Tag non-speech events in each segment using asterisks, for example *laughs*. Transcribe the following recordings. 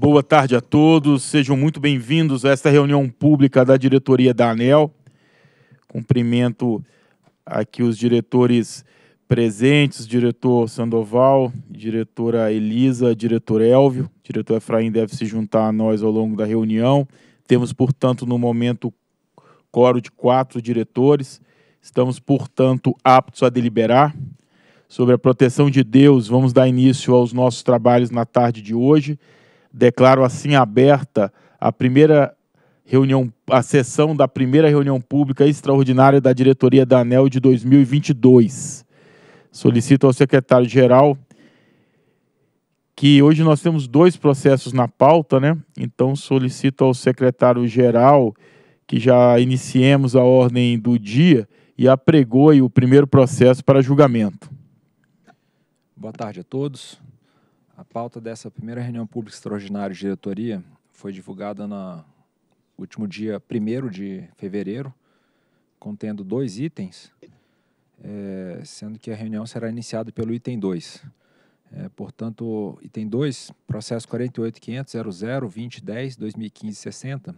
Boa tarde a todos, sejam muito bem-vindos a esta reunião pública da diretoria da ANEL. Cumprimento aqui os diretores presentes, diretor Sandoval, diretora Elisa, diretor Elvio, diretor Efraim deve se juntar a nós ao longo da reunião. Temos, portanto, no momento, coro de quatro diretores. Estamos, portanto, aptos a deliberar. Sobre a proteção de Deus, vamos dar início aos nossos trabalhos na tarde de hoje. Declaro assim aberta a primeira reunião, a sessão da primeira reunião pública extraordinária da diretoria da ANEL de 2022. Solicito ao secretário-geral que hoje nós temos dois processos na pauta, né? Então solicito ao secretário-geral que já iniciemos a ordem do dia e apregoe o primeiro processo para julgamento. Boa tarde a todos. A pauta dessa primeira reunião pública extraordinária de diretoria foi divulgada no último dia 1 de fevereiro, contendo dois itens, é, sendo que a reunião será iniciada pelo item 2. É, portanto, item 2, processo 48.500.00.2010.2015.60,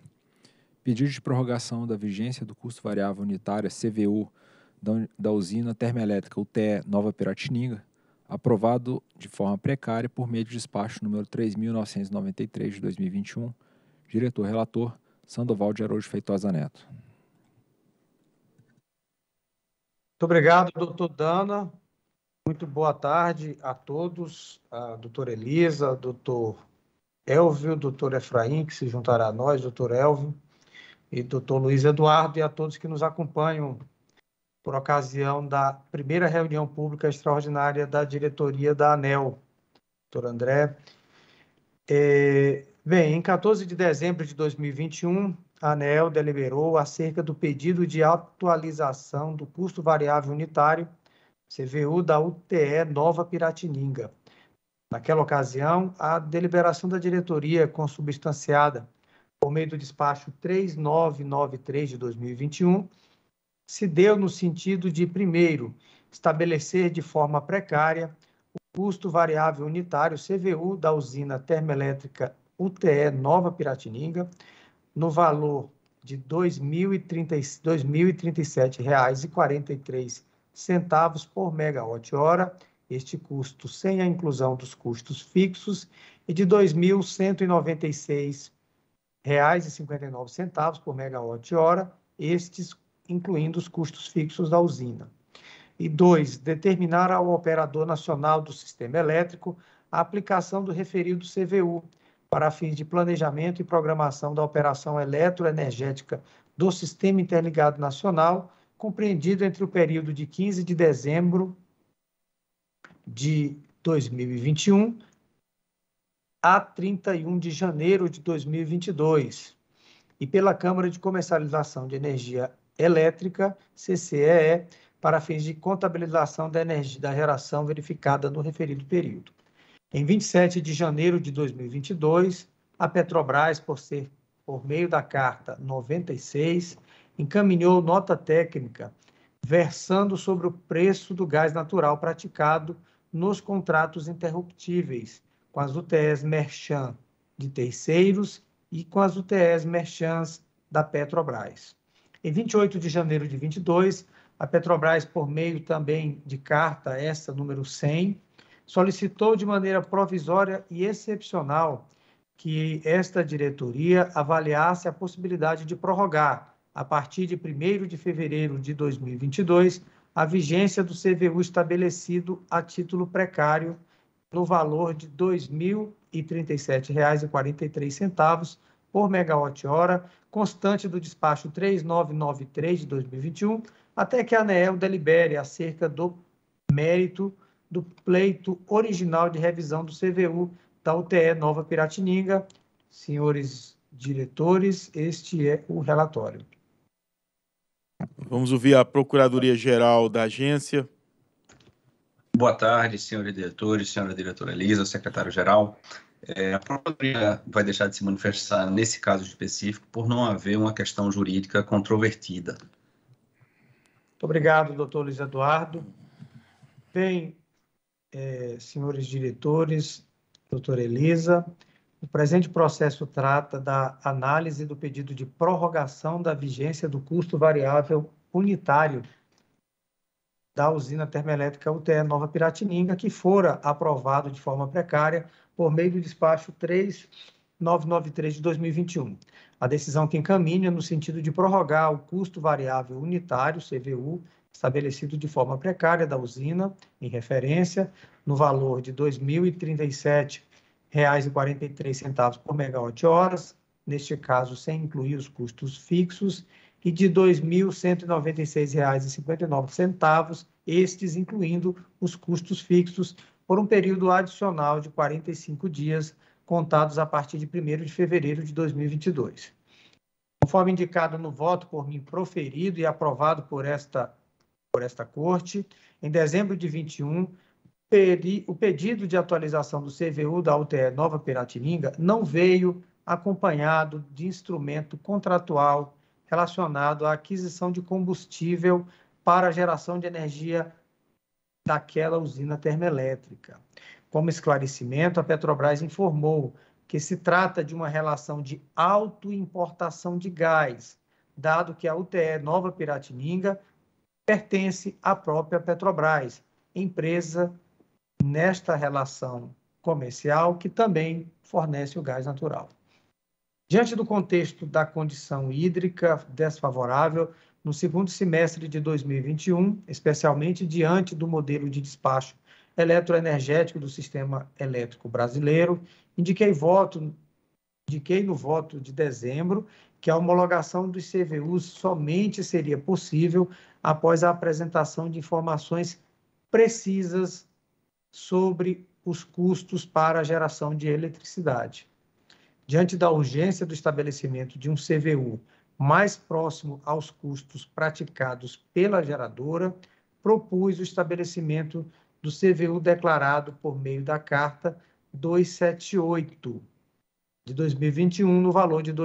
pedido de prorrogação da vigência do custo variável unitário CVU da, da usina termoelétrica UTE Nova Piratininga, aprovado de forma precária por meio de despacho número 3.993 de 2021, diretor-relator Sandoval de Araújo Feitosa Neto. Muito obrigado, doutor Dana. Muito boa tarde a todos, a doutora Elisa, doutor Elvio, doutor Efraim, que se juntará a nós, doutor Elvio, e doutor Luiz Eduardo, e a todos que nos acompanham por ocasião da primeira reunião pública extraordinária da diretoria da ANEL. Doutor André. É, bem, em 14 de dezembro de 2021, a ANEL deliberou acerca do pedido de atualização do custo variável unitário, CVU, da UTE Nova Piratininga. Naquela ocasião, a deliberação da diretoria consubstanciada por meio do despacho 3993 de 2021 se deu no sentido de, primeiro, estabelecer de forma precária o custo variável unitário CVU da usina termoelétrica UTE Nova Piratininga no valor de R$ 2.037,43 por megawatt-hora, este custo sem a inclusão dos custos fixos, e de R$ 2.196,59 por megawatt-hora, estes incluindo os custos fixos da usina. E dois, determinar ao operador nacional do sistema elétrico a aplicação do referido CVU para fins de planejamento e programação da operação eletroenergética do Sistema Interligado Nacional, compreendido entre o período de 15 de dezembro de 2021 a 31 de janeiro de 2022, e pela Câmara de Comercialização de Energia elétrica, CCEE, para fins de contabilização da energia da geração verificada no referido período. Em 27 de janeiro de 2022, a Petrobras, por ser por meio da carta 96, encaminhou nota técnica versando sobre o preço do gás natural praticado nos contratos interruptíveis com as UTS Merchan de terceiros e com as UTS Merchans da Petrobras. Em 28 de janeiro de 22, a Petrobras, por meio também de carta essa número 100, solicitou de maneira provisória e excepcional que esta diretoria avaliasse a possibilidade de prorrogar, a partir de 1 de fevereiro de 2022, a vigência do CVU estabelecido a título precário no valor de R$ 2.037,43 por megawatt-hora, constante do despacho 3993 de 2021, até que a ANEEL delibere acerca do mérito do pleito original de revisão do CVU da UTE Nova Piratininga. Senhores diretores, este é o relatório. Vamos ouvir a Procuradoria-Geral da agência. Boa tarde, senhores diretores, senhora diretora Elisa, secretário-geral. É, a Procuradoria vai deixar de se manifestar nesse caso específico por não haver uma questão jurídica controvertida. Muito obrigado, doutor Luiz Eduardo. Bem, é, senhores diretores, doutora Elisa, O presente processo trata da análise do pedido de prorrogação da vigência do custo variável unitário da usina termoelétrica UTE Nova Piratininga, que fora aprovado de forma precária por meio do despacho 3993 de 2021. A decisão que encaminha no sentido de prorrogar o custo variável unitário, CVU, estabelecido de forma precária da usina, em referência, no valor de R$ 2.037,43 por megawatt-hora, neste caso sem incluir os custos fixos, e de R$ 2.196,59, estes incluindo os custos fixos, por um período adicional de 45 dias, contados a partir de 1 de fevereiro de 2022. Conforme indicado no voto por mim proferido e aprovado por esta, por esta Corte, em dezembro de 21, o pedido de atualização do CVU da UTE Nova Piratininga não veio acompanhado de instrumento contratual relacionado à aquisição de combustível para a geração de energia daquela usina termoelétrica. Como esclarecimento, a Petrobras informou que se trata de uma relação de autoimportação de gás, dado que a UTE Nova Piratininga pertence à própria Petrobras, empresa nesta relação comercial que também fornece o gás natural. Diante do contexto da condição hídrica desfavorável, no segundo semestre de 2021, especialmente diante do modelo de despacho eletroenergético do sistema elétrico brasileiro, indiquei voto indiquei no voto de dezembro que a homologação dos CVUs somente seria possível após a apresentação de informações precisas sobre os custos para a geração de eletricidade diante da urgência do estabelecimento de um CVU mais próximo aos custos praticados pela geradora, propus o estabelecimento do CVU declarado por meio da Carta 278 de 2021 no valor de R$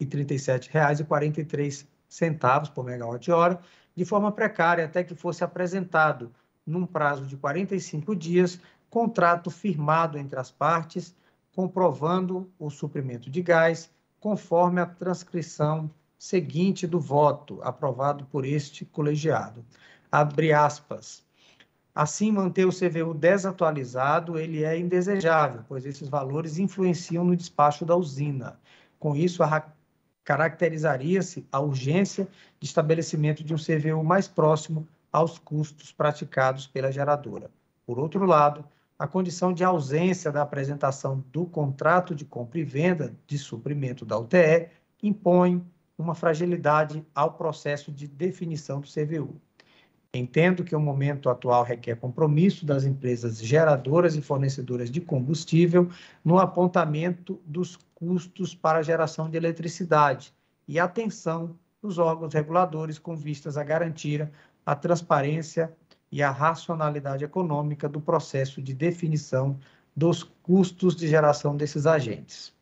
2.037,43 por megawatt-hora, de forma precária até que fosse apresentado, num prazo de 45 dias, contrato firmado entre as partes comprovando o suprimento de gás, conforme a transcrição seguinte do voto aprovado por este colegiado. Abre aspas. Assim, manter o CVU desatualizado, ele é indesejável, pois esses valores influenciam no despacho da usina. Com isso, caracterizaria-se a urgência de estabelecimento de um CVU mais próximo aos custos praticados pela geradora. Por outro lado, a condição de ausência da apresentação do contrato de compra e venda de suprimento da UTE impõe uma fragilidade ao processo de definição do CVU. Entendo que o momento atual requer compromisso das empresas geradoras e fornecedoras de combustível no apontamento dos custos para a geração de eletricidade e atenção dos órgãos reguladores com vistas a garantir a transparência e a racionalidade econômica do processo de definição dos custos de geração desses agentes.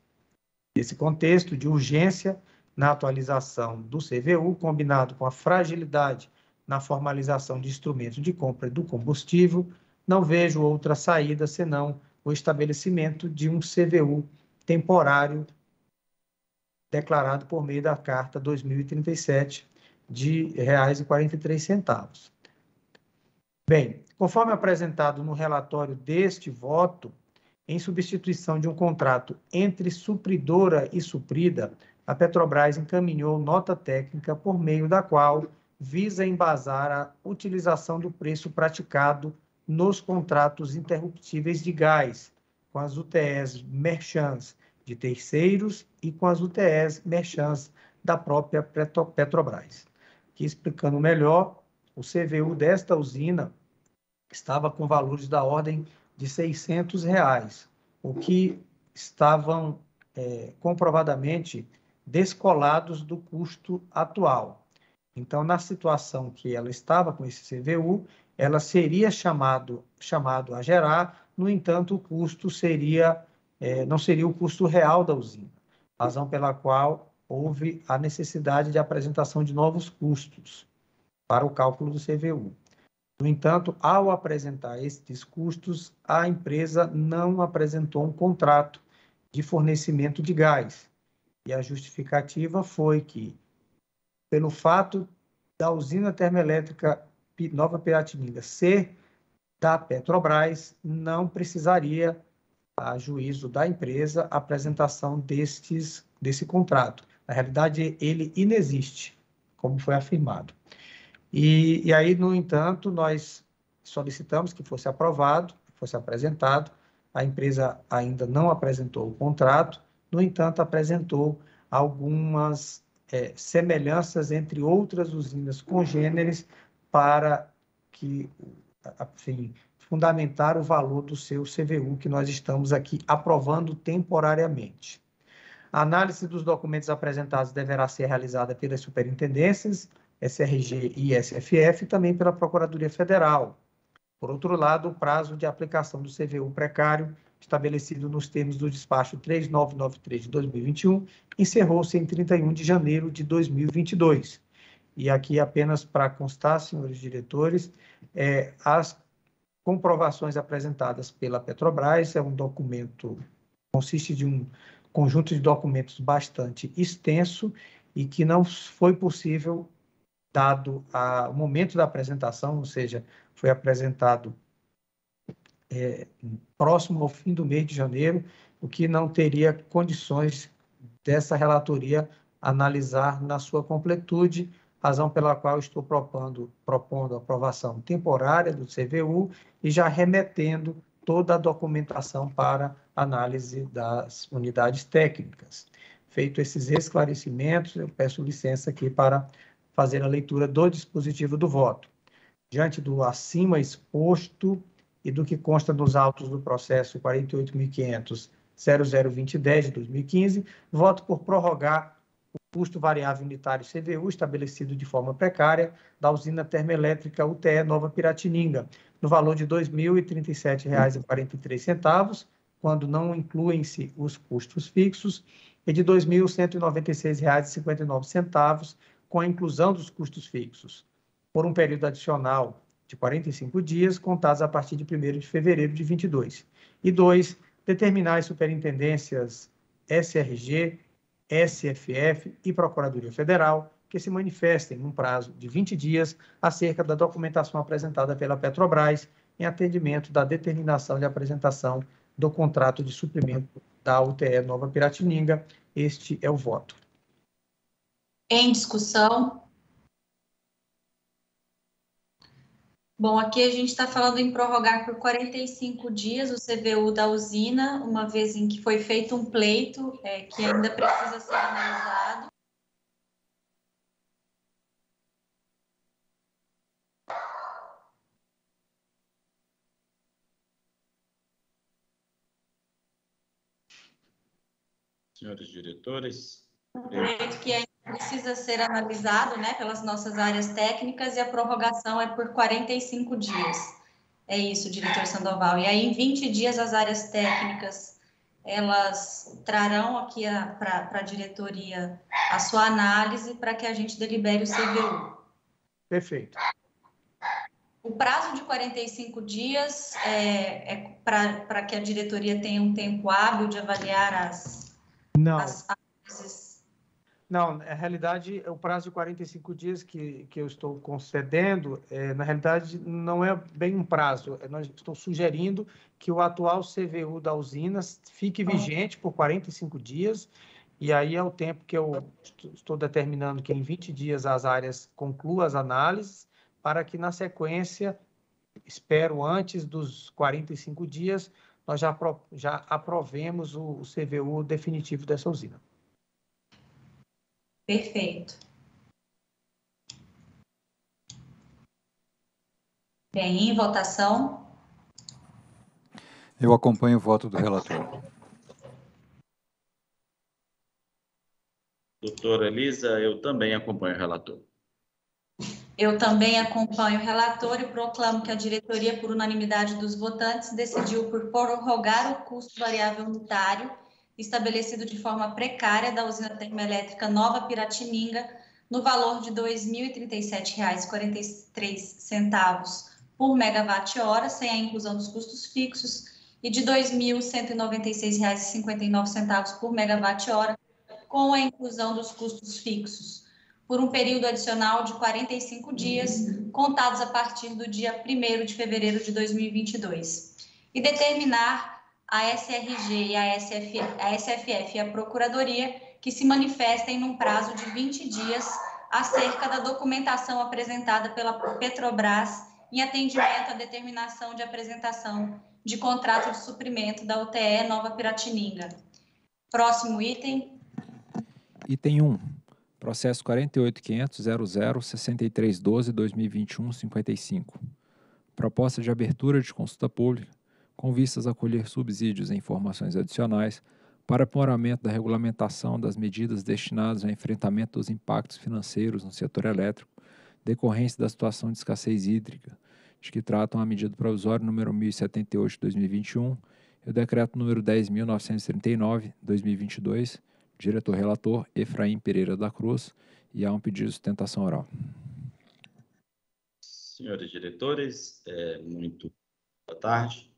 Nesse contexto de urgência na atualização do CVU, combinado com a fragilidade na formalização de instrumentos de compra do combustível, não vejo outra saída senão o estabelecimento de um CVU temporário declarado por meio da Carta 2037 de R$ 2,43. Bem, conforme apresentado no relatório deste voto, em substituição de um contrato entre supridora e suprida, a Petrobras encaminhou nota técnica por meio da qual visa embasar a utilização do preço praticado nos contratos interruptíveis de gás, com as UTS merchants de terceiros e com as UTS merchants da própria Petrobras. Aqui explicando melhor, o CVU desta usina estava com valores da ordem de 600 reais, o que estavam é, comprovadamente descolados do custo atual. Então, na situação que ela estava com esse CVU, ela seria chamado, chamado a gerar, no entanto, o custo seria, é, não seria o custo real da usina, razão pela qual houve a necessidade de apresentação de novos custos para o cálculo do CVU. No entanto, ao apresentar estes custos, a empresa não apresentou um contrato de fornecimento de gás. E a justificativa foi que, pelo fato da usina termoelétrica Nova Piratininga ser da Petrobras, não precisaria, a juízo da empresa, a apresentação destes, desse contrato. Na realidade, ele inexiste, como foi afirmado. E, e aí, no entanto, nós solicitamos que fosse aprovado, fosse apresentado. A empresa ainda não apresentou o contrato, no entanto, apresentou algumas é, semelhanças entre outras usinas congêneres para que, enfim, fundamentar o valor do seu CVU que nós estamos aqui aprovando temporariamente. A análise dos documentos apresentados deverá ser realizada pelas superintendências, SRG e SFF, e também pela Procuradoria Federal. Por outro lado, o prazo de aplicação do CVU precário, estabelecido nos termos do despacho 3993 de 2021, encerrou-se em 31 de janeiro de 2022. E aqui, apenas para constar, senhores diretores, é, as comprovações apresentadas pela Petrobras é um documento, consiste de um conjunto de documentos bastante extenso e que não foi possível dado a, o momento da apresentação, ou seja, foi apresentado é, próximo ao fim do mês de janeiro, o que não teria condições dessa relatoria analisar na sua completude, razão pela qual estou propondo, propondo a aprovação temporária do CVU e já remetendo toda a documentação para análise das unidades técnicas. Feito esses esclarecimentos, eu peço licença aqui para fazer a leitura do dispositivo do voto. Diante do acima exposto e do que consta nos autos do processo 48.500.002010 de 2015, voto por prorrogar o custo variável unitário CVU estabelecido de forma precária da usina termoelétrica UTE Nova Piratininga, no valor de R$ 2.037,43, quando não incluem-se os custos fixos, e de R$ 2.196,59, com a inclusão dos custos fixos, por um período adicional de 45 dias, contados a partir de 1 de fevereiro de 22. E dois, determinar as superintendências SRG, SFF e Procuradoria Federal que se manifestem num prazo de 20 dias acerca da documentação apresentada pela Petrobras em atendimento da determinação de apresentação do contrato de suprimento da UTE Nova Piratininga. Este é o voto. Em discussão. Bom, aqui a gente está falando em prorrogar por 45 dias o CVU da usina, uma vez em que foi feito um pleito é, que ainda precisa ser analisado. Senhores diretores. Um que ainda precisa ser analisado né, pelas nossas áreas técnicas e a prorrogação é por 45 dias. É isso, diretor Sandoval. E aí, em 20 dias, as áreas técnicas elas trarão aqui para a diretoria a sua análise para que a gente delibere o CVU. Perfeito. O prazo de 45 dias é, é para que a diretoria tenha um tempo hábil de avaliar as, Não. as análises não, na realidade, o prazo de 45 dias que, que eu estou concedendo, é, na realidade, não é bem um prazo. É, nós estou sugerindo que o atual CVU da usina fique vigente por 45 dias, e aí é o tempo que eu estou determinando que em 20 dias as áreas concluam as análises, para que na sequência, espero antes dos 45 dias, nós já, já aprovemos o, o CVU definitivo dessa usina. Perfeito. Bem, em votação. Eu acompanho o voto do relator. Doutora Elisa, eu também acompanho o relator. Eu também acompanho o relator e proclamo que a diretoria, por unanimidade dos votantes, decidiu por prorrogar o custo variável unitário estabelecido de forma precária da usina termoelétrica Nova Piratininga, no valor de R$ 2.037,43 por megawatt-hora, sem a inclusão dos custos fixos, e de R$ 2.196,59 por megawatt-hora, com a inclusão dos custos fixos, por um período adicional de 45 dias, contados a partir do dia 1 de fevereiro de 2022. E determinar a SRG e a, SF, a SFF e a Procuradoria que se manifestem num prazo de 20 dias acerca da documentação apresentada pela Petrobras em atendimento à determinação de apresentação de contrato de suprimento da UTE Nova Piratininga. Próximo item. Item 1. Processo 48.500.00.6312.2021.55. Proposta de abertura de consulta pública com vistas a colher subsídios e informações adicionais para aprimoramento da regulamentação das medidas destinadas ao enfrentamento dos impactos financeiros no setor elétrico decorrência da situação de escassez hídrica, de que tratam a medida provisória número 1078 de 2021 e o decreto número 10.939 de 2022, diretor relator Efraim Pereira da Cruz, e há um pedido de sustentação oral. Senhores diretores, é, muito boa tarde.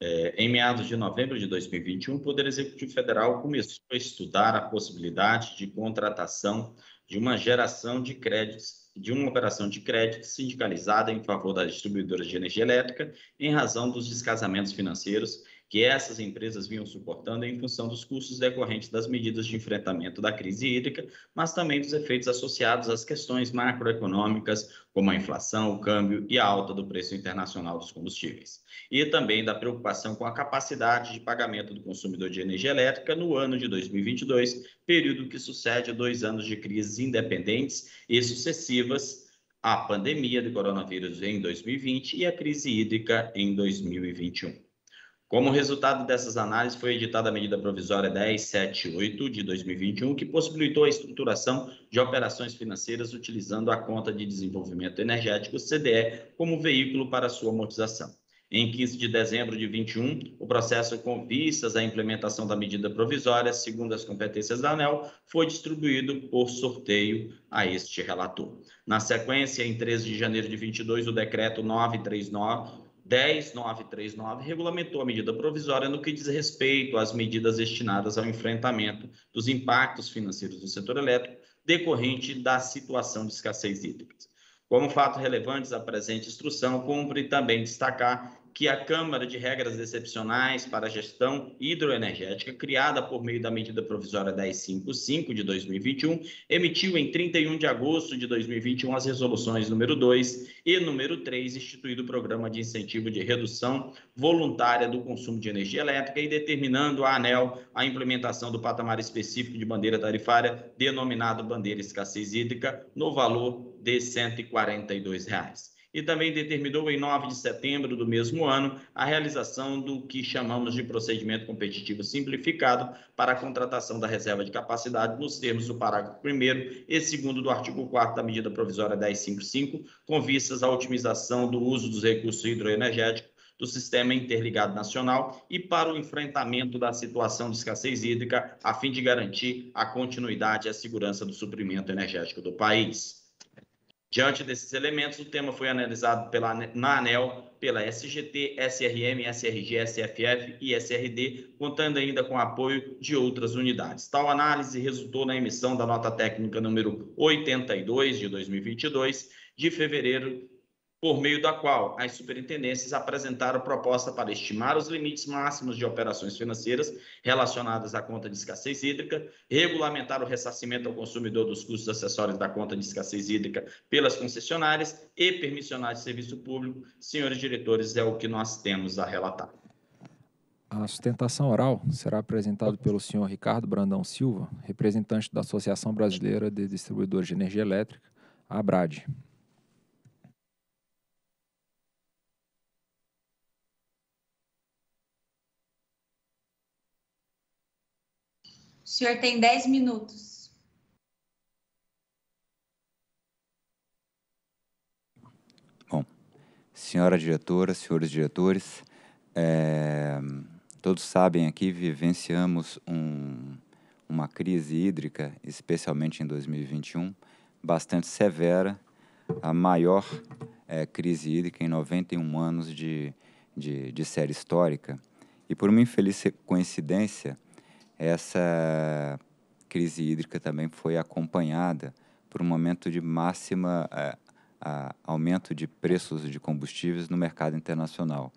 É, em meados de novembro de 2021, o Poder Executivo Federal começou a estudar a possibilidade de contratação de uma geração de créditos de uma operação de crédito sindicalizada em favor das distribuidoras de energia elétrica em razão dos descasamentos financeiros que essas empresas vinham suportando em função dos custos decorrentes das medidas de enfrentamento da crise hídrica, mas também dos efeitos associados às questões macroeconômicas, como a inflação, o câmbio e a alta do preço internacional dos combustíveis. E também da preocupação com a capacidade de pagamento do consumidor de energia elétrica no ano de 2022, período que sucede a dois anos de crises independentes e sucessivas à pandemia do coronavírus em 2020 e a crise hídrica em 2021. Como resultado dessas análises, foi editada a medida provisória 1078 de 2021, que possibilitou a estruturação de operações financeiras utilizando a conta de desenvolvimento energético CDE como veículo para sua amortização. Em 15 de dezembro de 21, o processo com vistas à implementação da medida provisória, segundo as competências da ANEL, foi distribuído por sorteio a este relator. Na sequência, em 13 de janeiro de 22, o decreto 939 10939 regulamentou a medida provisória no que diz respeito às medidas destinadas ao enfrentamento dos impactos financeiros do setor elétrico decorrente da situação de escassez hídrica. Como fato relevantes a presente instrução, cumpre também destacar que a Câmara de Regras Excepcionais para a Gestão Hidroenergética, criada por meio da medida provisória 1055 de 2021, emitiu em 31 de agosto de 2021 as resoluções número 2 e número 3, instituído o programa de incentivo de redução voluntária do consumo de energia elétrica e determinando a ANEL a implementação do patamar específico de bandeira tarifária denominado bandeira escassez hídrica no valor de 142 reais e também determinou em 9 de setembro do mesmo ano a realização do que chamamos de procedimento competitivo simplificado para a contratação da reserva de capacidade nos termos do parágrafo 1 e 2 do artigo 4 da medida provisória 1055, com vistas à otimização do uso dos recursos hidroenergéticos do Sistema Interligado Nacional e para o enfrentamento da situação de escassez hídrica, a fim de garantir a continuidade e a segurança do suprimento energético do país. Diante desses elementos, o tema foi analisado pela, na ANEL, pela SGT, SRM, SRG, SFF e SRD, contando ainda com apoio de outras unidades. Tal análise resultou na emissão da nota técnica número 82 de 2022, de fevereiro por meio da qual as superintendências apresentaram proposta para estimar os limites máximos de operações financeiras relacionadas à conta de escassez hídrica, regulamentar o ressarcimento ao consumidor dos custos acessórios da conta de escassez hídrica pelas concessionárias e permissionários de serviço público. Senhores diretores, é o que nós temos a relatar. A sustentação oral será apresentada pelo senhor Ricardo Brandão Silva, representante da Associação Brasileira de Distribuidores de Energia Elétrica, ABRAD. O senhor tem 10 minutos. Bom, senhora diretora, senhores diretores, é, todos sabem aqui, vivenciamos um, uma crise hídrica, especialmente em 2021, bastante severa, a maior é, crise hídrica em 91 anos de, de, de série histórica. E por uma infeliz coincidência, essa crise hídrica também foi acompanhada por um momento de máxima é, a, aumento de preços de combustíveis no mercado internacional.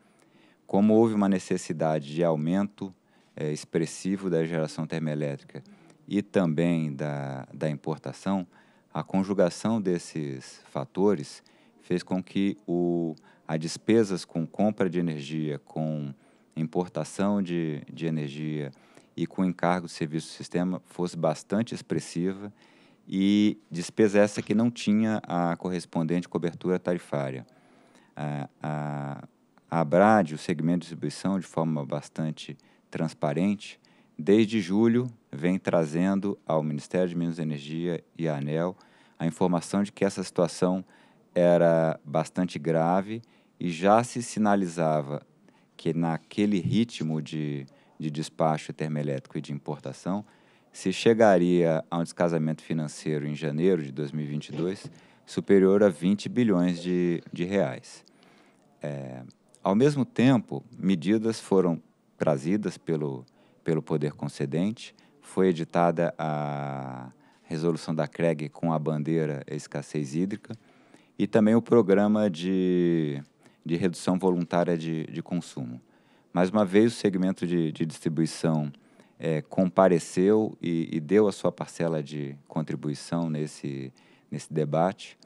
Como houve uma necessidade de aumento é, expressivo da geração termoelétrica e também da, da importação, a conjugação desses fatores fez com que o, as despesas com compra de energia, com importação de, de energia e com encargo de serviço do sistema fosse bastante expressiva e despesa essa que não tinha a correspondente cobertura tarifária. A, a, a Abrad, o segmento de distribuição, de forma bastante transparente, desde julho vem trazendo ao Ministério de Minas e Energia e à ANEL a informação de que essa situação era bastante grave e já se sinalizava que naquele ritmo de, de despacho termoelétrico e de importação se chegaria a um descasamento financeiro em janeiro de 2022 superior a 20 bilhões de, de reais. É, ao mesmo tempo, medidas foram trazidas pelo, pelo poder concedente, foi editada a resolução da CREG com a bandeira escassez hídrica e também o programa de, de redução voluntária de, de consumo. Mais uma vez, o segmento de, de distribuição é, compareceu e, e, deu a sua parcela de contribuição nesse, nesse debate,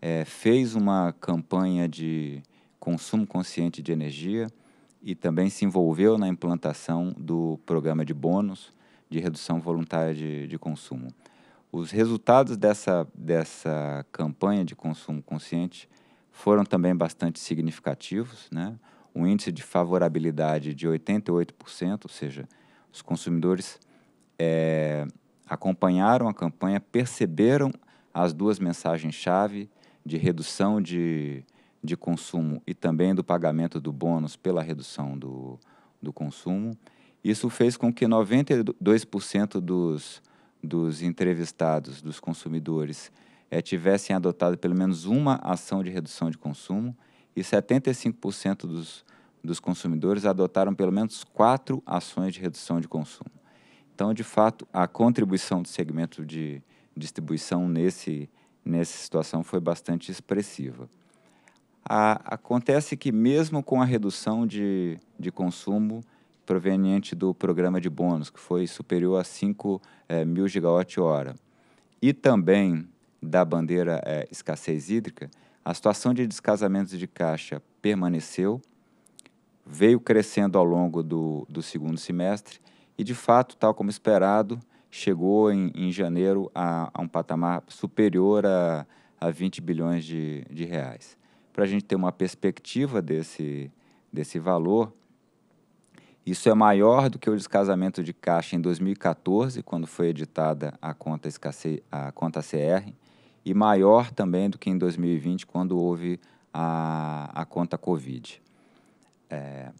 é, fez uma campanha de consumo consciente de energia e também se envolveu na implantação do programa de bônus de redução voluntária de, de consumo. Os resultados dessa, dessa campanha de consumo consciente foram também bastante significativos, né? Um índice de favorabilidade de 88%, ou seja, os consumidores é, acompanharam a campanha, perceberam as duas mensagens-chave de redução de, de consumo e também do pagamento do bônus pela redução do, do consumo. Isso fez com que 92% dos, dos entrevistados, dos consumidores, é, tivessem adotado pelo menos uma ação de redução de consumo e 75% dos, dos consumidores adotaram pelo menos quatro ações de redução de consumo. Então, de fato, a contribuição do segmento de distribuição nesse, nessa situação foi bastante expressiva. A, acontece que, mesmo com a redução de, de consumo proveniente do programa de bônus, que foi superior a 5 é, mil gigawatt-hora, e também da bandeira é, escassez hídrica, a situação de descasamentos de caixa permaneceu, veio crescendo ao longo do, do segundo semestre e, de fato, tal como esperado, chegou em, em janeiro a, a, um patamar superior a, a 20 bilhões de, de reais. Para a gente ter uma perspectiva desse, desse valor, isso é maior do que o descasamento de caixa em 2014, quando foi editada a conta, a conta CR, e maior também do que em 2020, quando houve a, a conta Covid. É,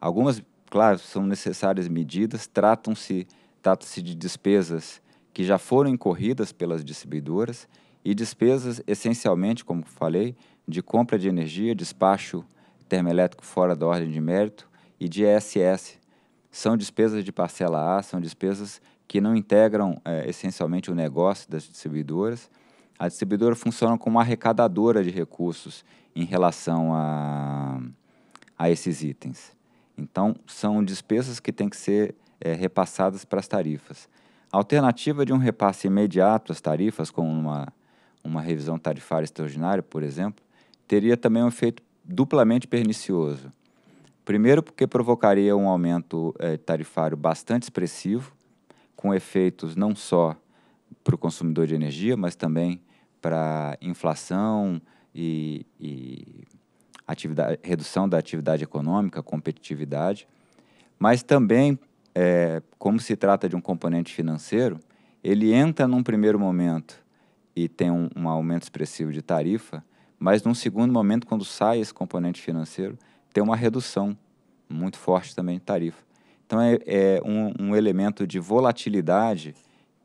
algumas, claro, são necessárias medidas, tratam-se trata-se de despesas que já foram incorridas pelas distribuidoras e despesas essencialmente, como falei, de compra de energia, despacho termoelétrico fora da ordem de mérito e de ESS. São despesas de parcela A, são despesas que não integram é, essencialmente o negócio das distribuidoras. A distribuidora funciona como uma arrecadadora de recursos em relação a a esses itens. Então, são despesas que têm que ser é, repassadas para as tarifas. A alternativa de um repasse imediato às tarifas, como uma, uma revisão tarifária extraordinária, por exemplo, teria também um efeito duplamente pernicioso. Primeiro, porque provocaria um aumento é, tarifário bastante expressivo, com efeitos não só para o consumidor de energia, mas também para inflação e, e atividade, redução da atividade econômica, competitividade, mas também, é, como se trata de um componente financeiro, ele entra num primeiro momento e tem um, um aumento expressivo de tarifa, mas num segundo momento, quando sai esse componente financeiro, tem uma redução muito forte também de tarifa. Então é, é um, um, elemento de volatilidade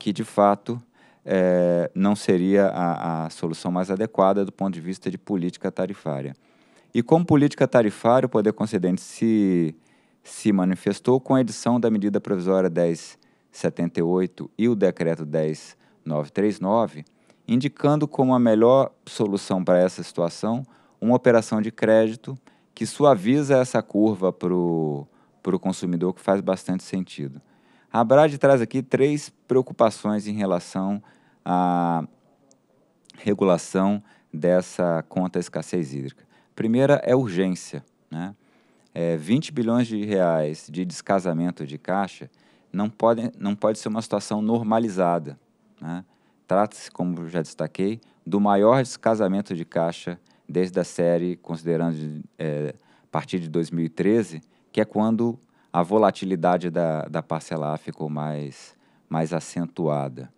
que de fato é, não seria a, a solução mais adequada do ponto de vista de política tarifária. E como política tarifária, o Poder Concedente se, se manifestou com a edição da medida provisória 1078 e o decreto 10939, indicando como a melhor solução para essa situação uma operação de crédito que suaviza essa curva para o consumidor, que faz bastante sentido. A Brad traz aqui três preocupações em relação à regulação dessa conta escassez hídrica. Primeira é urgência. Né? É, 20 bilhões de reais de descasamento de caixa não pode, não pode ser uma situação normalizada. Né? Trata-se, como já destaquei, do maior descasamento de caixa desde a série, considerando é, a partir de 2013, que é quando a volatilidade da, da parcela A ficou mais, mais acentuada.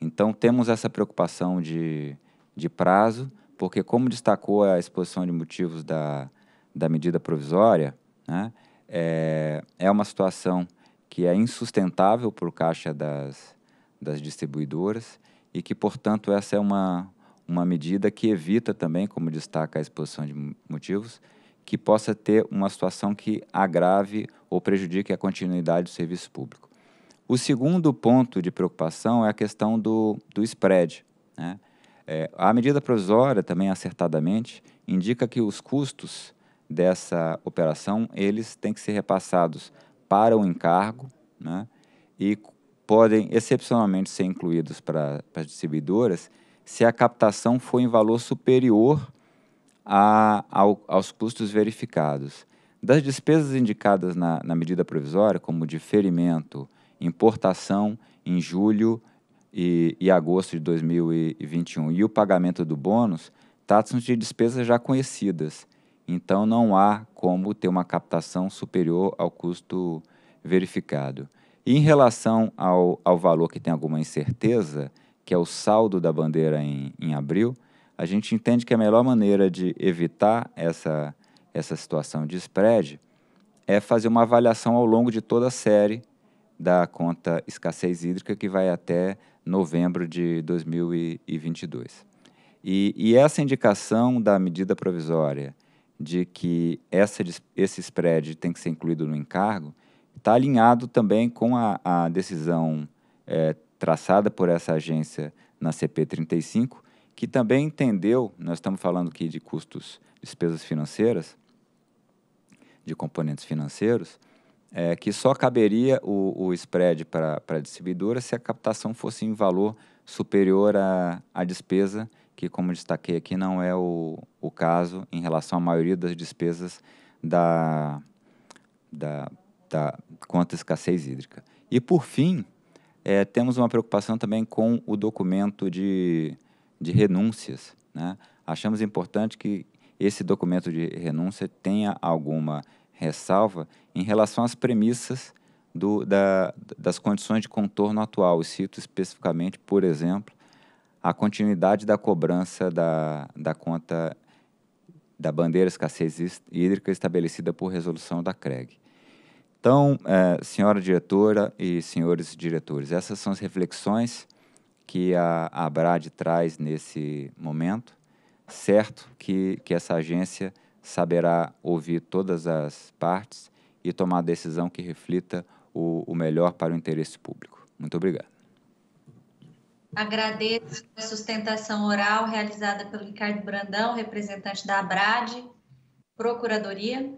Então, temos essa preocupação de, de prazo, porque, como destacou a exposição de motivos da, da medida provisória, né, é, é uma situação que é insustentável para o caixa das, das distribuidoras e que, portanto, essa é uma, uma medida que evita também, como destaca a exposição de motivos, que possa ter uma situação que agrave ou prejudique a continuidade do serviço público. O segundo ponto de preocupação é a questão do, do spread. Né? É, a medida provisória, também acertadamente, indica que os custos dessa operação eles têm que ser repassados para o encargo né? e podem excepcionalmente ser incluídos para as distribuidoras se a captação for em valor superior a, ao, aos custos verificados. Das despesas indicadas na, na medida provisória, como diferimento, importação em julho e, e agosto de 2021 e o pagamento do bônus, tratam-se de despesas já conhecidas. Então, não há como ter uma captação superior ao custo verificado. E em relação ao, ao valor que tem alguma incerteza, que é o saldo da bandeira em, em abril, a gente entende que a melhor maneira de evitar essa, essa situação de spread é fazer uma avaliação ao longo de toda a série da conta escassez hídrica, que vai até novembro de 2022. E, e essa indicação da medida provisória de que essa, esse spread tem que ser incluído no encargo está alinhado também com a, a decisão é, traçada por essa agência na CP 35, que também entendeu, nós estamos falando aqui de custos, despesas financeiras, de componentes financeiros, é, que só caberia o, o spread para a distribuidora se a captação fosse em valor superior à, à despesa, que, como destaquei aqui, não é o, o caso em relação à maioria das despesas da, da, da conta escassez hídrica. E, por fim, é, temos uma preocupação também com o documento de, de renúncias. Né? Achamos importante que esse documento de renúncia tenha alguma ressalva em relação às premissas do, da, das condições de contorno atual. E cito especificamente, por exemplo, a continuidade da cobrança da, da conta da bandeira escassez hídrica estabelecida por resolução da CREG. Então, é, senhora diretora e senhores diretores, essas são as reflexões que a, a Brad traz nesse momento. Certo que, que essa agência saberá ouvir todas as partes e tomar a decisão que reflita o, o melhor para o interesse público. Muito obrigado. Agradeço a sustentação oral realizada pelo Ricardo Brandão, representante da ABRAD, Procuradoria.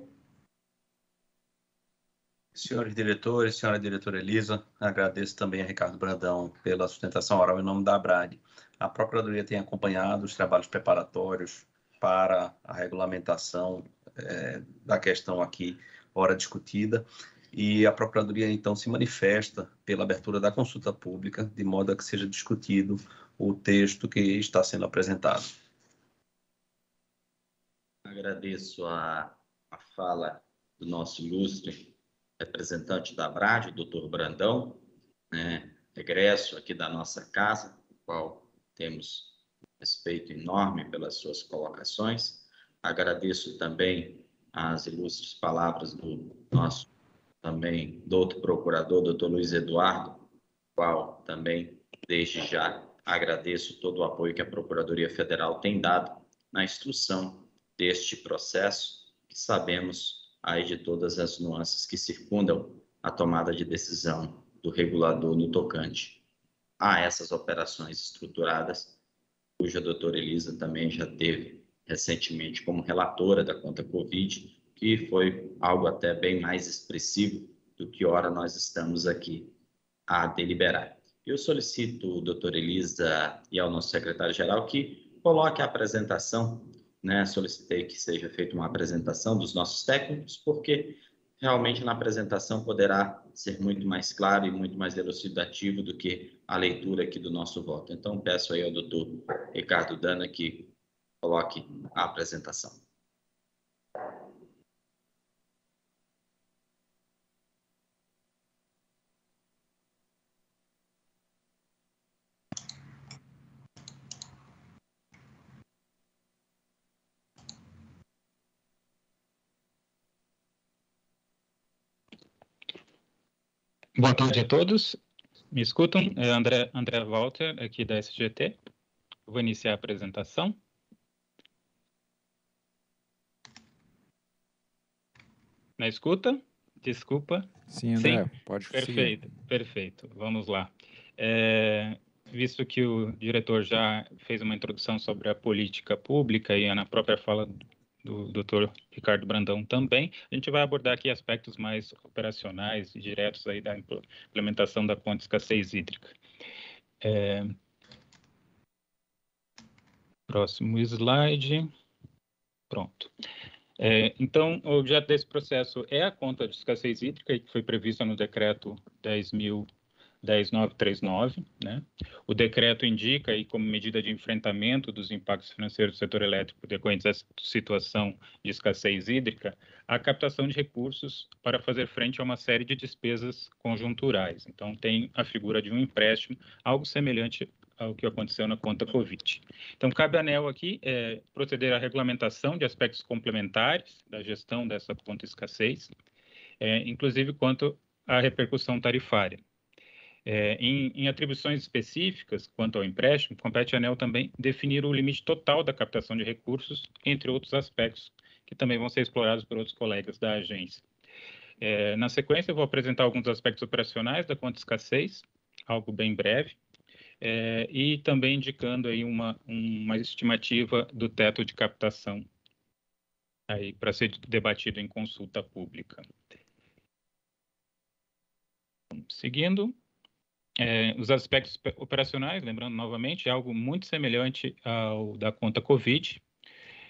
Senhores diretores, senhora diretora Elisa, agradeço também a Ricardo Brandão pela sustentação oral em nome da ABRAD. A Procuradoria tem acompanhado os trabalhos preparatórios para a regulamentação é, da questão aqui, hora discutida, e a Procuradoria então se manifesta pela abertura da consulta pública, de modo a que seja discutido o texto que está sendo apresentado. Agradeço a, a fala do nosso ilustre representante da BRAD, doutor Brandão, né, regresso aqui da nossa casa, qual temos respeito enorme pelas suas colocações. Agradeço também as ilustres palavras do nosso também doutor procurador, doutor Luiz Eduardo, qual também desde já agradeço todo o apoio que a Procuradoria Federal tem dado na instrução deste processo, que sabemos aí de todas as nuances que circundam a tomada de decisão do regulador no tocante a essas operações estruturadas, cuja doutora Elisa também já teve recentemente como relatora da conta Covid, que foi algo até bem mais expressivo do que ora nós estamos aqui a deliberar. Eu solicito, doutora Elisa, e ao nosso secretário-geral que coloque a apresentação, né? Solicitei que seja feita uma apresentação dos nossos técnicos, porque realmente na apresentação poderá ser muito mais claro e muito mais elucidativo do que a leitura aqui do nosso voto. Então, peço aí ao doutor Ricardo Dana que coloque a apresentação. Boa tarde a todos. Me escutam? É André, André Walter, aqui da SGT. vou iniciar a apresentação. Na escuta? Desculpa. Sim, André, Sim? pode Perfeito, seguir. perfeito. Vamos lá. É, visto que o diretor já fez uma introdução sobre a política pública e na própria fala do Dr. Ricardo Brandão também. A gente vai abordar aqui aspectos mais operacionais e diretos aí da implementação da conta de escassez hídrica. É... Próximo slide. Pronto. É, então, o objeto desse processo é a conta de escassez hídrica, que foi prevista no decreto 10.000 10939, né? O decreto indica aí como medida de enfrentamento dos impactos financeiros do setor elétrico decorrentes dessa situação de escassez hídrica, a captação de recursos para fazer frente a uma série de despesas conjunturais. Então tem a figura de um empréstimo, algo semelhante ao que aconteceu na conta Covid. Então, cabe à ANEL aqui é, proceder à regulamentação de aspectos complementares da gestão dessa conta escassez, é, inclusive quanto à repercussão tarifária. É, em, em, atribuições específicas quanto ao empréstimo, compete à ANEL também definir o limite total da captação de recursos, entre outros aspectos que também vão ser explorados por outros colegas da agência. É, na sequência, eu vou apresentar alguns aspectos operacionais da conta escassez, algo bem breve, é, e também indicando aí uma, uma estimativa do teto de captação aí para ser debatido em consulta pública. Seguindo, é, os aspectos operacionais, lembrando novamente, é algo muito semelhante ao da conta Covid.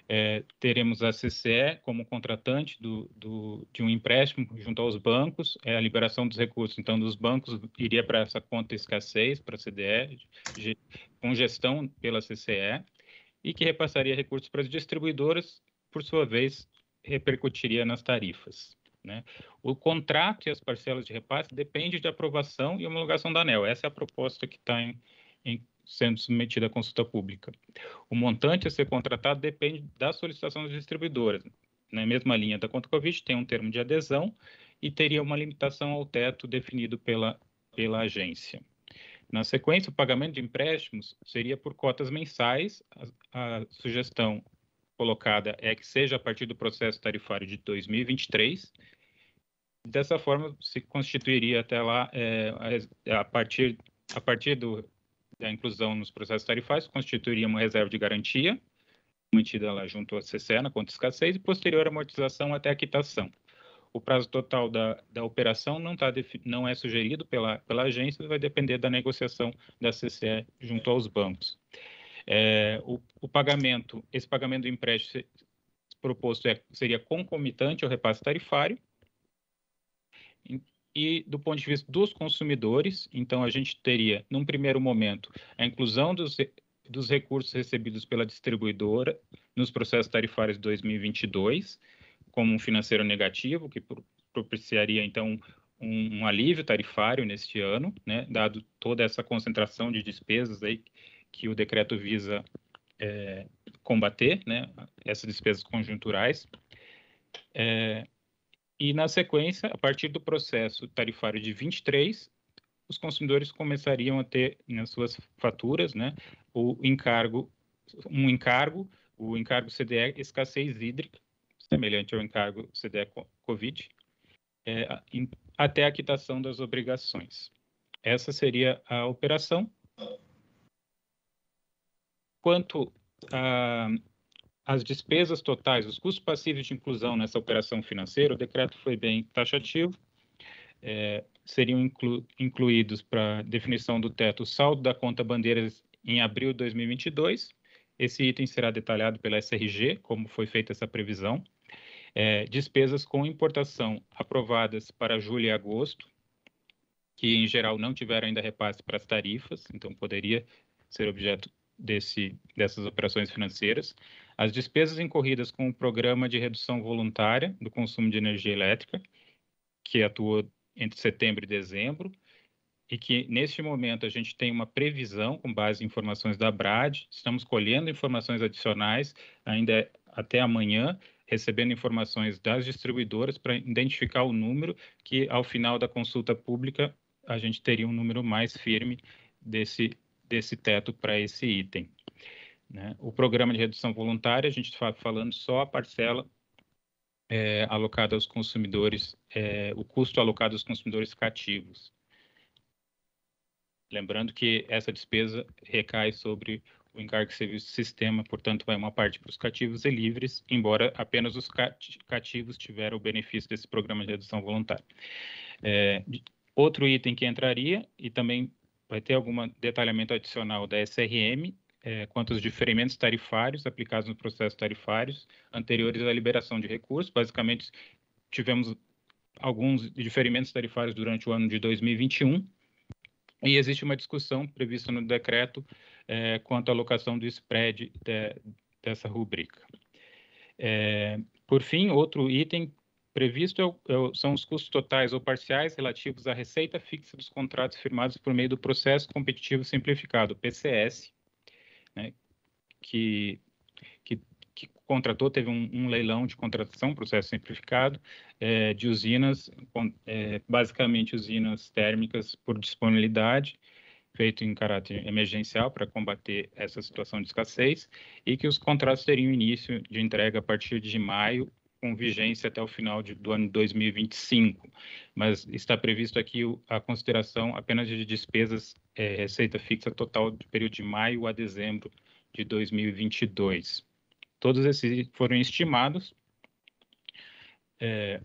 É, teremos a CCE como contratante do, do, de um empréstimo junto aos bancos, é a liberação dos recursos, então, dos bancos iria para essa conta escassez, para a CDE, de, com gestão pela CCE, e que repassaria recursos para as distribuidoras, por sua vez, repercutiria nas tarifas. Né? O contrato e as parcelas de repasse dependem de aprovação e homologação da ANEL. Essa é a proposta que está sendo submetida à consulta pública. O montante a ser contratado depende da solicitação das distribuidoras. Na mesma linha da conta Covid, tem um termo de adesão e teria uma limitação ao teto definido pela, pela agência. Na sequência, o pagamento de empréstimos seria por cotas mensais. A, a sugestão colocada é que seja a partir do processo tarifário de 2023 Dessa forma, se constituiria até lá, é, a, a, partir, a partir do, da inclusão nos processos tarifários, constituiria uma reserva de garantia, mantida lá junto à CCE na conta escassez, e posterior amortização até a quitação. O prazo total da, da operação não, tá, não é sugerido pela, pela agência, vai depender da negociação da CCE junto aos bancos. É, o, o, pagamento, esse pagamento do empréstimo proposto é, seria concomitante ao repasse tarifário, e do ponto de vista dos consumidores, então a gente teria, num primeiro momento, a inclusão dos, dos recursos recebidos pela distribuidora nos processos tarifários de 2022, como um financeiro negativo, que propiciaria, então, um, um alívio tarifário neste ano, né, dado toda essa concentração de despesas aí que o decreto visa é, combater, né, essas despesas conjunturais. É, e, na sequência, a partir do processo tarifário de 23, os consumidores começariam a ter nas suas faturas, né, o encargo, um encargo, o encargo CDE escassez hídrica, semelhante ao encargo CDE Covid, é, até a quitação das obrigações. Essa seria a operação. Quanto às despesas totais, os custos passivos de inclusão nessa operação financeira, o decreto foi bem taxativo. É, seriam inclu, incluídos para definição do teto o saldo da conta bandeiras em abril de 2022. Esse item será detalhado pela SRG, como foi feita essa previsão. É, despesas com importação aprovadas para julho e agosto, que em geral não tiveram ainda repasse para as tarifas, então poderia ser objeto desse, dessas operações financeiras. As despesas incorridas com o programa de redução voluntária do consumo de energia elétrica, que atuou entre setembro e dezembro, e que neste momento a gente tem uma previsão com base em informações da BRAD, estamos colhendo informações adicionais ainda até amanhã, recebendo informações das distribuidoras para identificar o número que ao final da consulta pública a gente teria um número mais firme desse, desse teto para esse item. Né? O programa de redução voluntária, a gente está falando só a parcela é, alocada aos consumidores, é, o custo alocado aos consumidores cativos. Lembrando que essa despesa recai sobre o encargo de serviço sistema, portanto, vai uma parte para os cativos e livres, embora apenas os cativos tiveram o benefício desse programa de redução voluntária. É, Outro item que entraria, e também vai ter algum detalhamento adicional da SRM, é, quanto aos diferimentos tarifários aplicados no processo tarifários anteriores à liberação de recursos. Basicamente, tivemos alguns diferimentos tarifários durante o ano de 2021, e existe uma discussão prevista no decreto é, quanto à alocação do spread de, dessa rubrica. É, por fim, outro item Previsto é é são os custos totais ou parciais relativos à receita fixa dos contratos firmados por meio do processo competitivo simplificado, PCS, que, que, que, contratou, teve um, um, leilão de contratação, processo simplificado, é, de usinas, é, basicamente usinas térmicas por disponibilidade, feito em caráter emergencial para combater essa situação de escassez, e que os contratos teriam início de entrega a partir de maio com vigência até o final de, do ano 2025, mas está previsto aqui a consideração apenas de despesas é, receita fixa total do período de maio a dezembro de 2022. Todos esses foram estimados. É,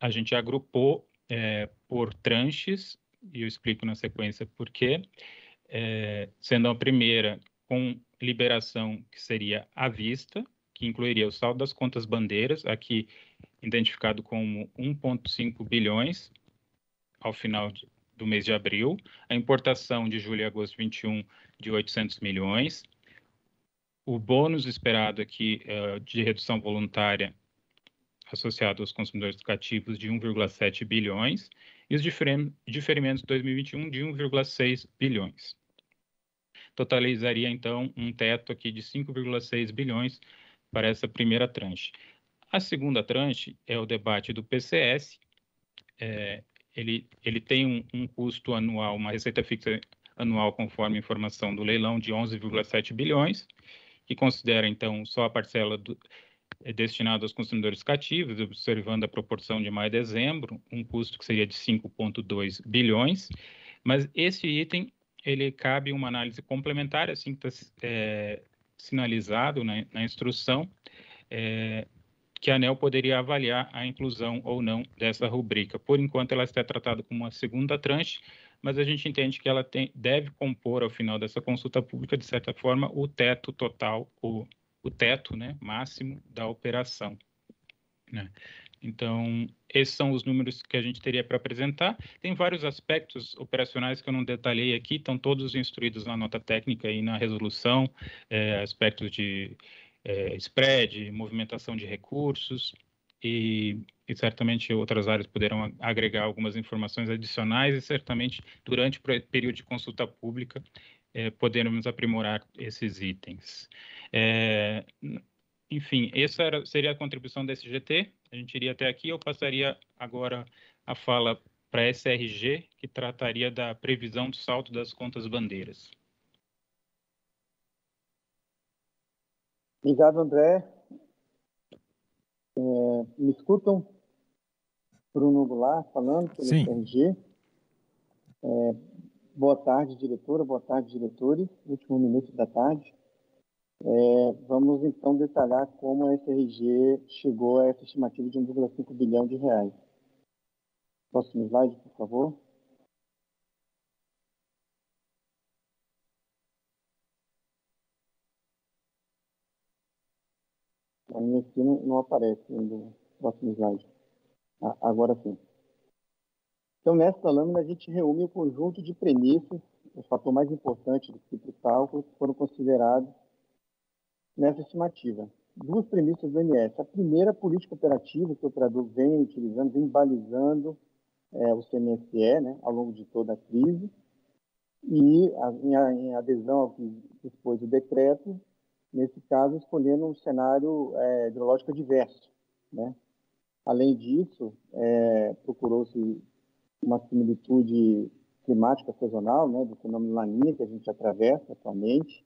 a gente agrupou é, por tranches, e eu explico na sequência por quê. É, sendo a primeira com liberação que seria à vista, que incluiria o saldo das contas bandeiras, aqui identificado como 1,5 bilhões ao final de, do mês de abril, a importação de julho e agosto 21 de 800 milhões, o bônus esperado aqui uh, de redução voluntária associado aos consumidores cativos de 1,7 bilhões e os diferimentos de 2021 de 1,6 bilhões. Totalizaria, então, um teto aqui de 5,6 bilhões para essa primeira tranche. A segunda tranche é o debate do PCS. É, ele, ele tem um, um, custo anual, uma receita fixa anual, conforme informação do leilão, de 11,7 bilhões, que considera, então, só a parcela do, é destinada aos consumidores cativos, observando a proporção de maio e dezembro, um custo que seria de 5,2 bilhões. Mas esse item, ele cabe uma análise complementar, assim que está é, sinalizado na, na instrução é, que a ANEL poderia avaliar a inclusão ou não dessa rubrica. Por enquanto, ela está tratada como uma segunda tranche, mas a gente entende que ela tem, deve compor, ao final dessa consulta pública, de certa forma, o teto total, o, o teto né, máximo da operação. Né? Então, esses são os números que a gente teria para apresentar. Tem vários aspectos operacionais que eu não detalhei aqui, estão todos instruídos na nota técnica e na resolução, é, aspectos de é, spread, movimentação de recursos, e, e, certamente outras áreas poderão agregar algumas informações adicionais, e certamente durante o período de consulta pública é, poderemos aprimorar esses itens. É, enfim, essa era, seria a contribuição da SGT. A gente iria até aqui. Eu passaria agora a fala para a SRG, que trataria da previsão do salto das contas bandeiras. Obrigado, André. É, me escutam? Bruno Goulart falando pelo Sim. SRG. É, boa tarde, diretora. Boa tarde, diretores. Último minuto da tarde. É, vamos então detalhar como a SRG chegou a essa estimativa de 1,5 bilhão de reais. Próximo slide, por favor. A minha aqui não, não aparece no próximo slide. Ah, agora sim. Então, nesta lâmina, a gente reúne o conjunto de premissas, o fator mais importante do ciclo cálculo, que foram considerados nessa estimativa. Duas premissas do MS. A primeira, a política operativa que o operador vem utilizando, vem balizando é, o CMSE né, ao longo de toda a crise, e a, em, adesão ao que dispôs o decreto, nesse caso, escolhendo um cenário é, hidrológico diverso. Né? Além disso, é, procurou-se uma similitude climática sazonal, né, do fenômeno Laninha que a gente atravessa atualmente,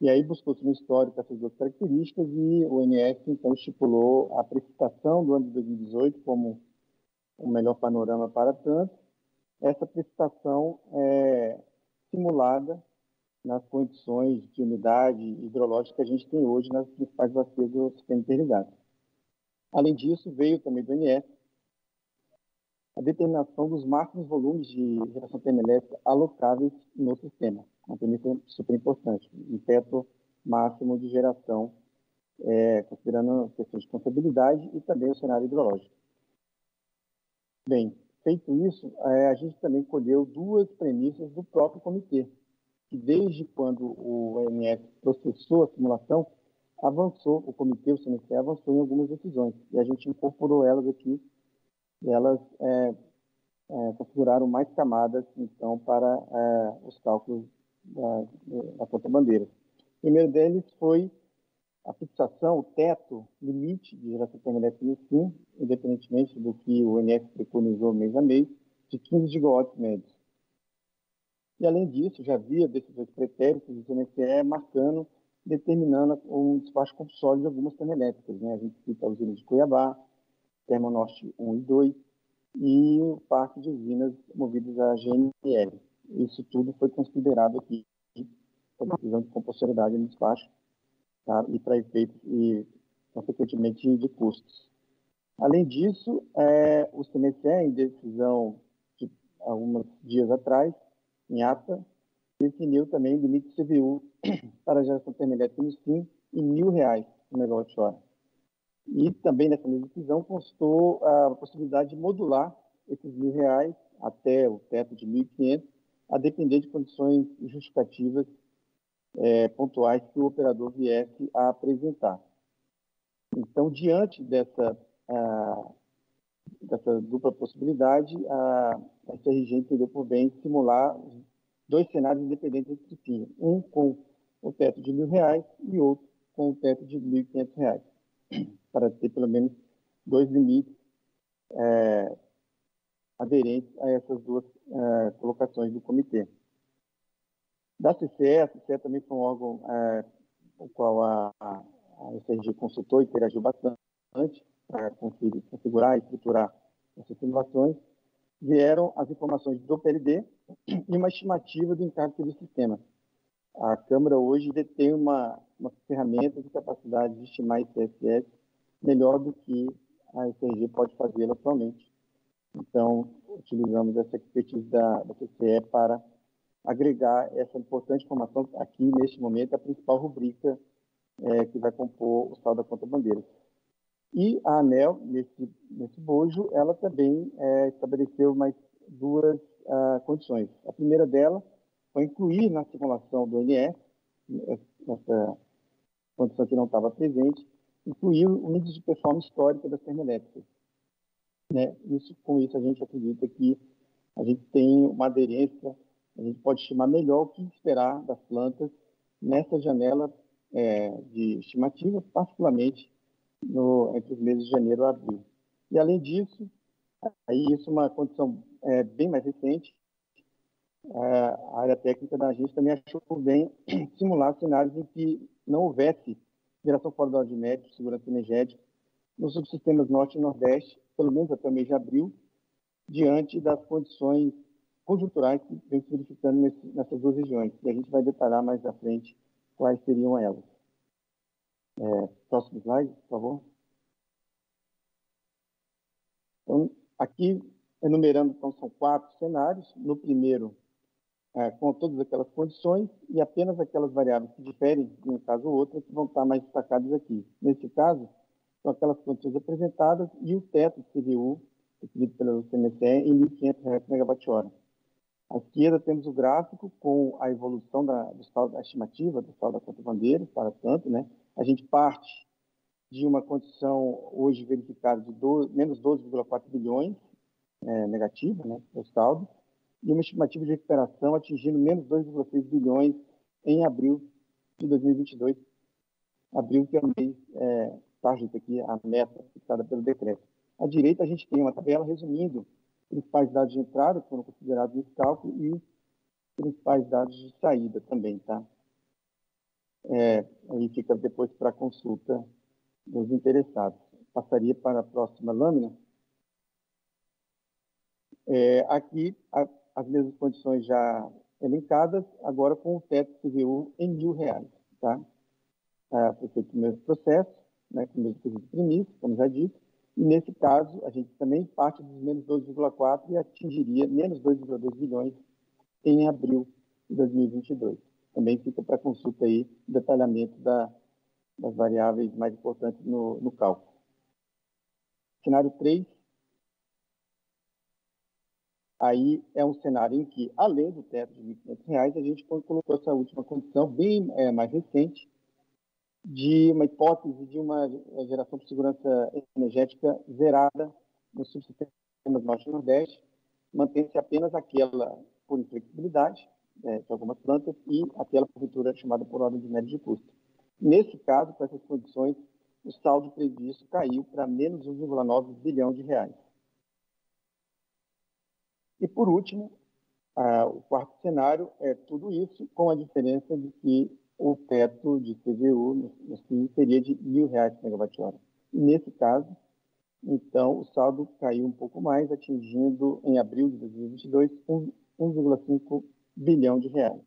e aí buscou-se no histórico essas duas características e o ONS, então, estipulou a precipitação do ano de 2018 como o melhor panorama para tanto. Essa precipitação é simulada nas condições de umidade hidrológica que a gente tem hoje nas principais bacias do sistema interligado. Além disso, veio também do ONS a determinação dos máximos volumes de geração termoelétrica alocáveis no sistema uma premissa super importante, um teto máximo de geração, é, considerando questões de contabilidade e também o cenário hidrológico. Bem, feito isso, é, a gente também colheu duas premissas do próprio comitê, que desde quando o OMS processou a simulação, avançou, o comitê, o CNC, avançou em algumas decisões, e a gente incorporou elas aqui, e elas é, é, configuraram mais camadas, então, para é, os cálculos da, da porta-bandeira. O primeiro deles foi a fixação, o teto, limite de geração termoelétrica no fim, independentemente do que o INF preconizou mês a mês, de 15 gigawatts médios. E, além disso, já havia decisões pretéritas do CNCE marcando, determinando um despacho compulsório de algumas termoelétricas. Né? A gente cita a usina de Cuiabá, Termonorte 1 e 2, e o parque de usinas movidas a GNL. Isso tudo foi considerado aqui como decisão de compulsoriedade no despacho tá? e para efeitos e, consequentemente, de custos. Além disso, é, o CNCE, em decisão de alguns dias atrás, em ata, definiu também limite CVU *clears throat* para geração termoelétrica no SIM em mil reais por megawatt-hora. E também nessa mesma decisão constou a possibilidade de modular esses mil reais até o teto de 1.500 a depender de condições justificativas é, pontuais que o operador viesse a apresentar. Então, diante dessa, a, dessa dupla possibilidade, a, a SRG entendeu por bem simular dois cenários independentes entre si, um com o teto de mil reais e outro com o teto de mil e quinhentos reais, *clears throat* para ter pelo menos dois limites é, aderentes a essas duas uh, colocações do comitê. Da CCE, a CCE também foi um órgão uh, o qual a, a, SRG consultou e interagiu bastante para configurar e estruturar essas simulações. Vieram as informações do PLD e uma estimativa do impacto do sistema. A Câmara hoje detém uma, uma ferramenta de capacidade de estimar ICSS melhor do que a SRG pode fazer atualmente. Então, utilizamos essa expertise da, da para agregar essa importante informação aqui, neste momento, a principal rubrica é, que vai compor o saldo da conta bandeira. E a ANEL, nesse, nesse bojo, ela também é, estabeleceu mais duas uh, condições. A primeira dela foi incluir na simulação do INS, essa condição que não estava presente, incluir o índice de performance histórica das termoelétricas. Né? Isso, com isso, a gente acredita que a gente tem uma aderência, a gente pode estimar melhor o que esperar das plantas nessa janela é, de estimativa, particularmente no, entre os meses de janeiro e abril. E, além disso, Aí isso é uma condição é, bem mais recente. A área técnica da agência também achou bem *clears throat* simular cenários em que não houvesse geração fora da média de segurança energética nos subsistemas Norte e Nordeste, pelo menos até o mês de abril, diante das condições conjunturais que vem se verificando nessas duas regiões. E a gente vai detalhar mais à frente quais seriam elas. É, próximo slide, por favor. Então, aqui, enumerando, então, são quatro cenários. No primeiro, é, com todas aquelas condições e apenas aquelas variáveis que diferem de um caso ou outro que vão estar mais destacadas aqui. Nesse caso, são aquelas condições apresentadas e o teto de CVU, definido pelo CMCE, em R$ 1.500 MWh. À esquerda temos o gráfico com a evolução da, do saldo, estimativa do saldo da conta bandeira, para tanto, né? A gente parte de uma condição hoje verificada de 12, menos 12,4 bilhões é, negativa, né, o saldo, e uma estimativa de recuperação atingindo menos 2,6 bilhões em abril de 2022. Abril que é o mês é, target aqui, a meta fixada pelo decreto. À direita a gente tem uma tabela resumindo principais dados de entrada que foram considerados nesse cálculo e principais dados de saída também, tá? É, aí fica depois para consulta dos interessados. Passaria para a próxima lâmina. É, aqui, a, as mesmas condições já elencadas, agora com o teto CVU em mil reais, tá? Ah, foi feito o mesmo processo, né, com o mesmo pedido de como já disse, e nesse caso, a gente também parte dos menos 2,4 e atingiria menos 2,2 bilhões em abril de 2022. Também fica para consulta aí o detalhamento da, das variáveis mais importantes no, no cálculo. Cenário 3. Aí é um cenário em que, além do teto de R$ 1.500, a gente colocou essa última condição, bem é, mais recente, de uma hipótese de uma geração de segurança energética zerada nos subsistemas Norte e Nordeste, mantém-se apenas aquela por inflexibilidade é, de algumas plantas e aquela porventura chamada por ordem de média de custo. Nesse caso, com essas condições, o saldo previsto caiu para menos 1,9 bilhão de reais. E, por último, ah, o quarto cenário é tudo isso com a diferença de que o teto de CVU no seria de R$ 1.000 por megawatt-hora. Nesse caso, então, o saldo caiu um pouco mais, atingindo, em abril de 2022, 1,5 bilhão de reais.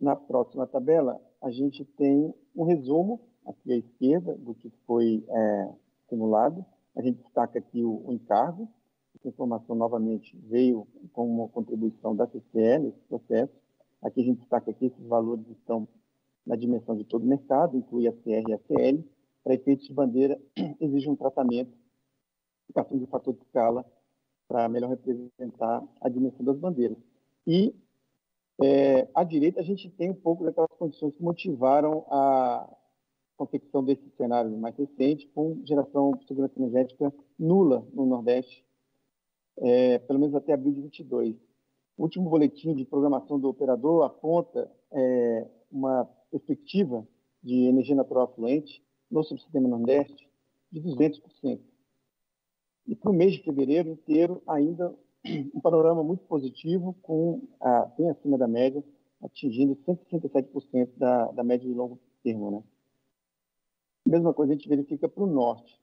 Na próxima tabela, a gente tem um resumo, aqui à esquerda, do que foi é, simulado. A gente destaca aqui o, o encargo. Essa informação, novamente, veio como uma contribuição da nesse processo. Aqui a gente destaca que esses valores estão na dimensão de todo o mercado, inclui a CR e a CL. Para efeitos de bandeira, *clears throat* exige um tratamento, de fator de escala, para melhor representar a dimensão das bandeiras. E é, à direita, a gente tem um pouco daquelas condições que motivaram a confecção desse cenário mais recente, com geração de segurança energética nula no Nordeste, é, pelo menos até abril de 22. O último boletim de programação do operador aponta é, uma perspectiva de energia natural afluente no subsistema Nordeste de 200%. E para o mês de fevereiro inteiro, ainda um panorama muito positivo, com a, bem acima da média, atingindo 167% da, da média de longo termo. Né? Mesma coisa a gente verifica para o norte.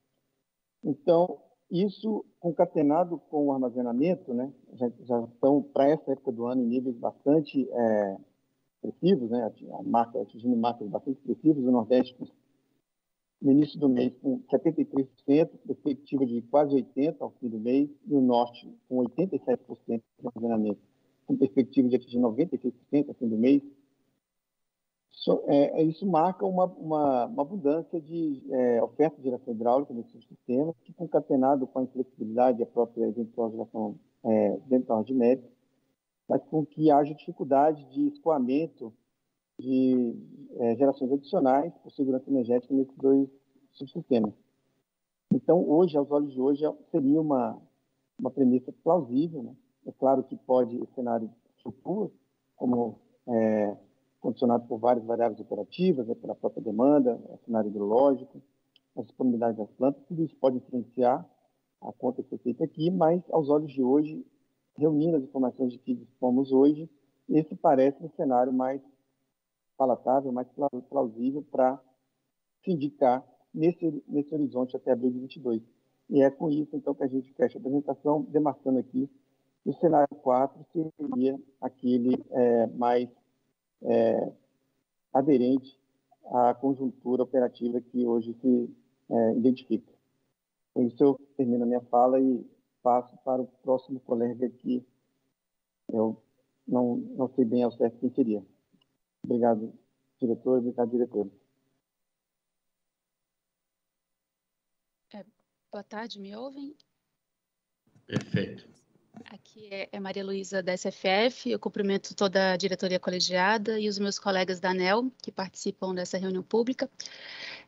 Então, isso concatenado com o armazenamento, né, já, já estão para essa época do ano em níveis bastante é, expressivos, né, a marca, atingindo marcas bastante expressivas, o Nordeste no início do mês com 73%, perspectiva de quase 80% ao fim do mês, e o Norte com 87% de armazenamento, com perspectiva de atingir 96% ao fim do mês, isso, é, é, isso marca uma, uma, uma abundância de é, oferta de geração hidráulica nesse sistema, que concatenado com a inflexibilidade e a própria eventual geração é, dentro da de média, faz com que haja dificuldade de escoamento de é, gerações adicionais por segurança energética nesses dois subsistemas. Então, hoje, aos olhos de hoje, seria uma, uma premissa plausível. Né? É claro que pode, o cenário flutua, como condicionado por várias variáveis operativas, né, pela própria demanda, cenário hidrológico, a disponibilidade das plantas, tudo isso pode influenciar a conta que foi feita aqui, mas aos olhos de hoje, reunindo as informações de que dispomos hoje, esse parece um cenário mais palatável, mais plausível para se indicar nesse, nesse horizonte até abril de 22. E é com isso, então, que a gente fecha a apresentação, demarcando aqui o cenário 4 seria aquele é, mais é, aderente à conjuntura operativa que hoje se é, identifica. Com isso, eu termino a minha fala e passo para o próximo colega que eu não, não sei bem ao certo quem seria. Obrigado, diretor. Obrigado, diretor. É, boa tarde, me ouvem? Perfeito. Aqui é, é Maria Luísa da SFF, eu cumprimento toda a diretoria colegiada e os meus colegas da ANEL que participam dessa reunião pública.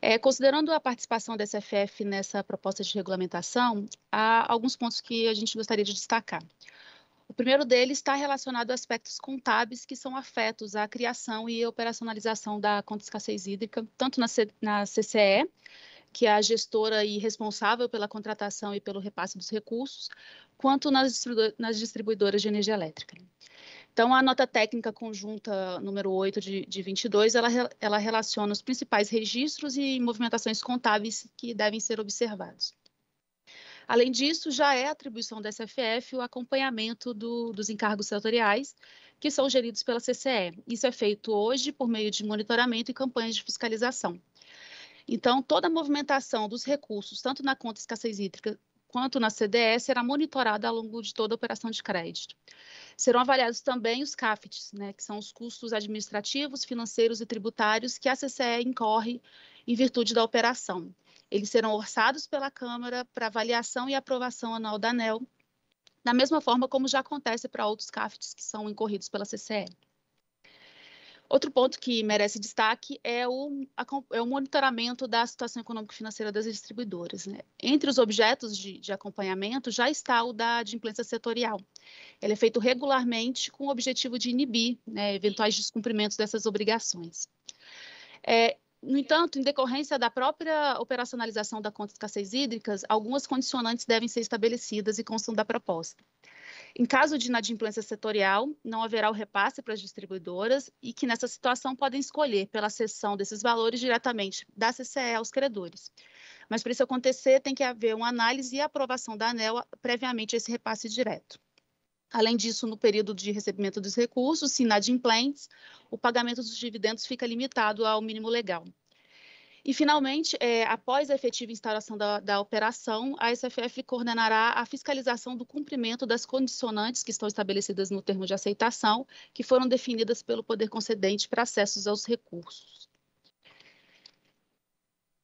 É, considerando a participação da SFF nessa proposta de regulamentação, há alguns pontos que a gente gostaria de destacar. O primeiro deles está relacionado a aspectos contábeis que são afetos à criação e operacionalização da conta de escassez hídrica, tanto na, C, na CCE, que é a gestora e responsável pela contratação e pelo repasse dos recursos, quanto nas, nas distribuidoras de energia elétrica. Então, a nota técnica conjunta número 8 de, de 22, ela, ela relaciona os principais registros e movimentações contábeis que devem ser observados. Além disso, já é atribuição da SFF o acompanhamento do, dos encargos setoriais, que são geridos pela CCE. Isso é feito hoje por meio de monitoramento e campanhas de fiscalização. Então, toda a movimentação dos recursos, tanto na conta escassez hídrica quanto na CDE, será monitorada ao longo de toda a operação de crédito. Serão avaliados também os CAFETs, né, que são os custos administrativos, financeiros e tributários que a CCE incorre em virtude da operação. Eles serão orçados pela Câmara para avaliação e aprovação anual da ANEL, da mesma forma como já acontece para outros CAFETs que são incorridos pela CCE. Outro ponto que merece destaque é o, é o monitoramento da situação econômico-financeira das distribuidoras. Né? Entre os objetos de, de, acompanhamento já está o da adimplência setorial. Ele é feito regularmente com o objetivo de inibir né, eventuais descumprimentos dessas obrigações. É, no entanto, em decorrência da própria operacionalização da conta de escassez hídricas, algumas condicionantes devem ser estabelecidas e constam da proposta. Em caso de inadimplência setorial, não haverá o repasse para as distribuidoras e que nessa situação podem escolher pela cessão desses valores diretamente da CCE aos credores. Mas para isso acontecer, tem que haver uma análise e aprovação da ANEL previamente a esse repasse direto. Além disso, no período de recebimento dos recursos, se inadimplentes, o pagamento dos dividendos fica limitado ao mínimo legal. E, finalmente, é, após a efetiva instalação da, da, operação, a SFF coordenará a fiscalização do cumprimento das condicionantes que estão estabelecidas no termo de aceitação, que foram definidas pelo poder concedente para acessos aos recursos.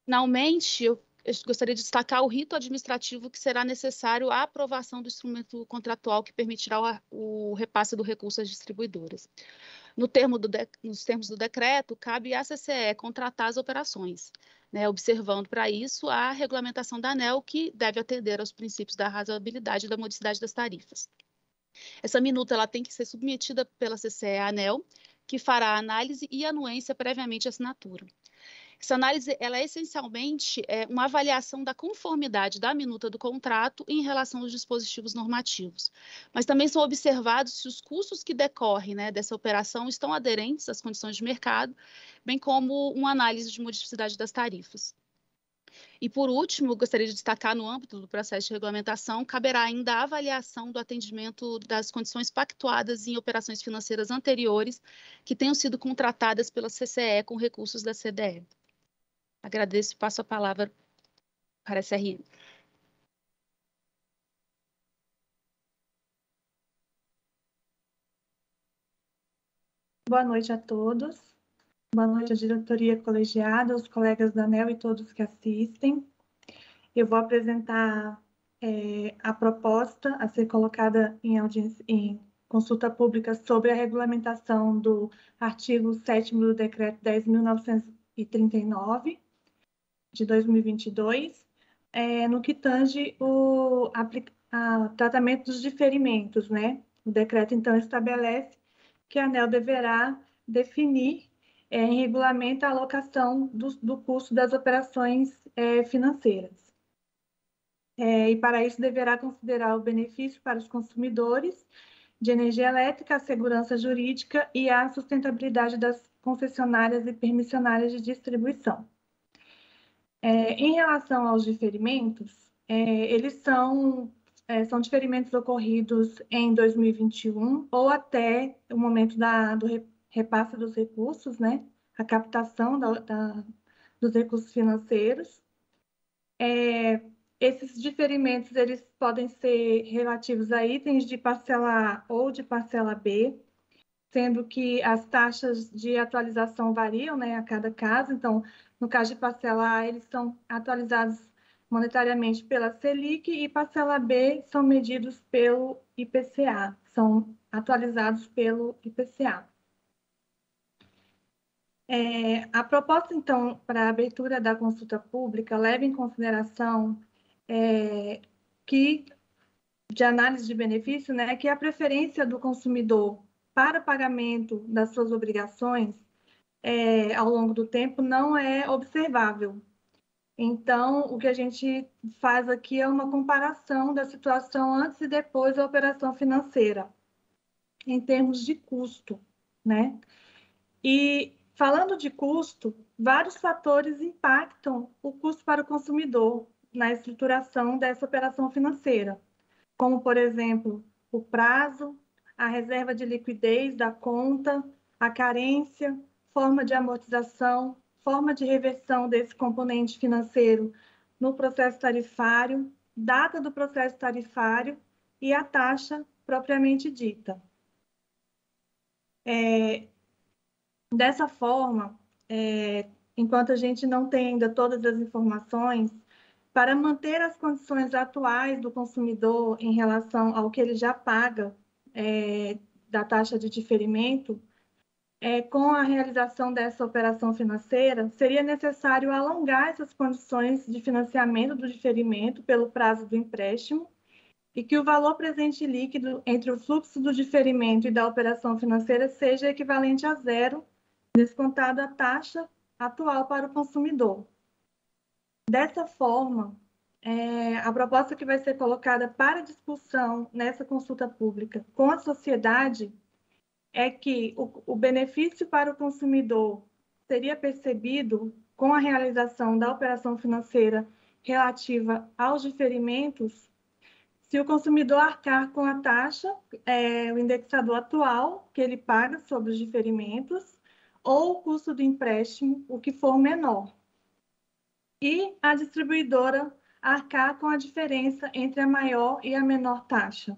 Finalmente, eu gostaria de destacar o rito administrativo que será necessário à aprovação do instrumento contratual que permitirá o, o repasse do recurso às distribuidoras. No termo de, nos termos do decreto, cabe à CCE contratar as operações, né, observando para isso a regulamentação da ANEL, que deve atender aos princípios da razoabilidade e da modicidade das tarifas. Essa minuta ela tem que ser submetida pela CCE à ANEL, que fará a análise e anuência previamente à assinatura. Essa análise ela é essencialmente é, uma avaliação da conformidade da minuta do contrato em relação aos dispositivos normativos. Mas também são observados se os custos que decorrem né, dessa operação estão aderentes às condições de mercado, bem como uma análise de modificidade das tarifas. E, por último, gostaria de destacar, no âmbito do processo de regulamentação, caberá ainda a avaliação do atendimento das condições pactuadas em operações financeiras anteriores que tenham sido contratadas pela CCE com recursos da CDE. Agradeço e passo a palavra para a SRN. Boa noite a todos. Boa noite à diretoria colegiada, aos colegas da ANEL e todos que assistem. Eu vou apresentar é, a proposta a ser colocada em, audiência, em consulta pública sobre a regulamentação do artigo 7 do Decreto 10.939, de 2022, é, no que tange o a, tratamento dos diferimentos, né? O decreto, então, estabelece que a ANEL deverá definir é, em regulamento a alocação do, do custo das operações é, financeiras. É, e para isso deverá considerar o benefício para os consumidores de energia elétrica, a segurança jurídica e a sustentabilidade das concessionárias e permissionárias de distribuição. É, em relação aos diferimentos, é, eles são, é, são diferimentos ocorridos em 2021 ou até o momento da, do repasse dos recursos, né? a captação da, da, dos recursos financeiros. É, esses diferimentos eles podem ser relativos a itens de parcela A ou de parcela B, sendo que as taxas de atualização variam né, a cada caso. Então, no caso de parcela A, eles são atualizados monetariamente pela Selic e parcela B são medidos pelo IPCA, são atualizados pelo IPCA. É, a proposta, então, para a abertura da consulta pública leva em consideração é, que, de análise de benefício, né, que a preferência do consumidor para pagamento das suas obrigações é, ao longo do tempo não é observável. Então, o que a gente faz aqui é uma comparação da situação antes e depois da operação financeira, em termos de custo, né? E falando de custo, vários fatores impactam o custo para o consumidor, na estruturação dessa operação financeira, como, por exemplo, o prazo, a reserva de liquidez da conta, a carência, forma de amortização, forma de reversão desse componente financeiro no processo tarifário, data do processo tarifário e a taxa propriamente dita. É, dessa forma, é, enquanto a gente não tem ainda todas as informações, para manter as condições atuais do consumidor em relação ao que ele já paga é, da taxa de diferimento, é, com a realização dessa operação financeira, seria necessário alongar essas condições de financiamento do diferimento pelo prazo do empréstimo e que o valor presente líquido entre o fluxo do diferimento e da operação financeira seja equivalente a zero, descontado a taxa atual para o consumidor. Dessa forma, é, a proposta que vai ser colocada para discussão nessa consulta pública com a sociedade é que o, o benefício para o consumidor seria percebido com a realização da operação financeira relativa aos diferimentos se o consumidor arcar com a taxa, é, o indexador atual que ele paga sobre os diferimentos, ou o custo do empréstimo, o que for menor e a distribuidora arcar com a diferença entre a maior e a menor taxa.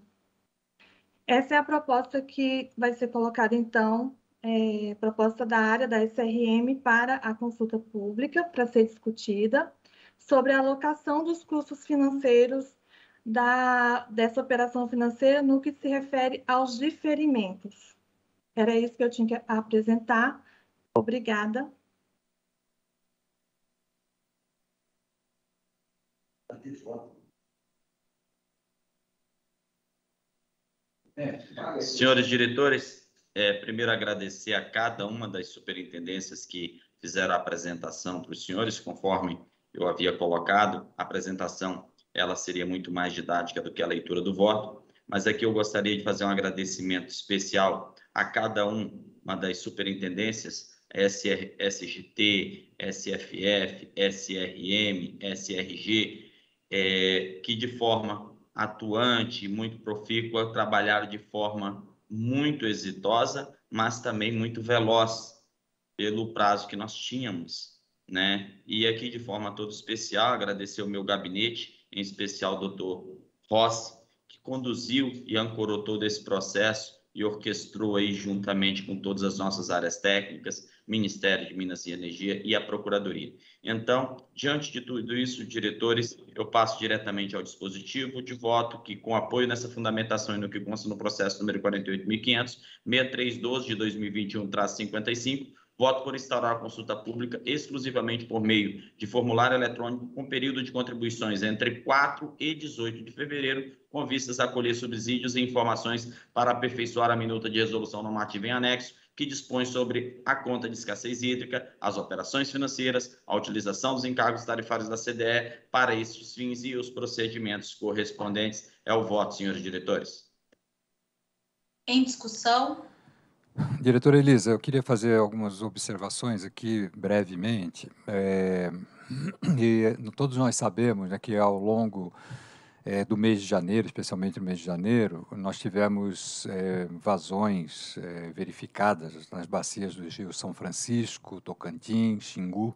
Essa é a proposta que vai ser colocada, então, é, proposta da área da SRM para a consulta pública, para ser discutida, sobre a alocação dos custos financeiros da, dessa operação financeira no que se refere aos diferimentos. Era isso que eu tinha que apresentar. Obrigada. Senhores diretores, é, primeiro agradecer a cada uma das superintendências que fizeram a apresentação para os senhores, conforme eu havia colocado, a apresentação ela seria muito mais didática do que a leitura do voto, mas aqui eu gostaria de fazer um agradecimento especial a cada uma das superintendências, SR, SGT, SFF, SRM, SRG, é, que de forma atuante, muito profícua, trabalharam de forma muito exitosa, mas também muito veloz pelo prazo que nós tínhamos, né? E aqui de forma toda especial agradecer o meu gabinete, em especial o doutor Rossi, que conduziu e ancorou todo esse processo e orquestrou aí juntamente com todas as nossas áreas técnicas, Ministério de Minas e Energia e a Procuradoria. Então, diante de tudo isso, diretores, eu passo diretamente ao dispositivo de voto que, com apoio nessa fundamentação e no que consta no processo número 48.500, 6312 de 2021-55, voto por instaurar a consulta pública exclusivamente por meio de formulário eletrônico com período de contribuições entre 4 e 18 de fevereiro, com vistas a colher subsídios e informações para aperfeiçoar a minuta de resolução normativa em anexo, que dispõe sobre a conta de escassez hídrica, as operações financeiras, a utilização dos encargos tarifários da CDE para esses fins e os procedimentos correspondentes. É o voto, senhores diretores. Em discussão. Diretora Elisa, eu queria fazer algumas observações aqui brevemente. É, *clears throat* e todos nós sabemos né, que ao longo é, do mês de janeiro, especialmente no mês de janeiro, nós tivemos é, vazões é, verificadas nas bacias do Rio São Francisco, Tocantins, Xingu,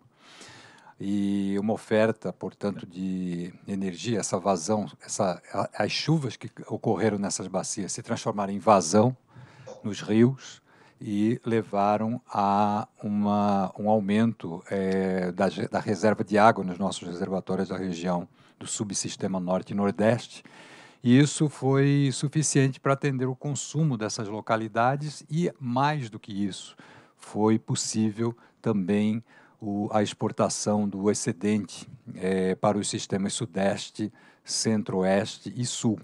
e uma oferta, portanto, de energia, essa vazão, essa, as chuvas que ocorreram nessas bacias se transformaram em vazão nos rios e levaram a uma, um aumento é, da, da reserva de água nos nossos reservatórios da região do subsistema norte e nordeste. E isso foi suficiente para atender o consumo dessas localidades e, mais do que isso, foi possível também o, a exportação do excedente é, para os sistemas sudeste, centro-oeste e sul.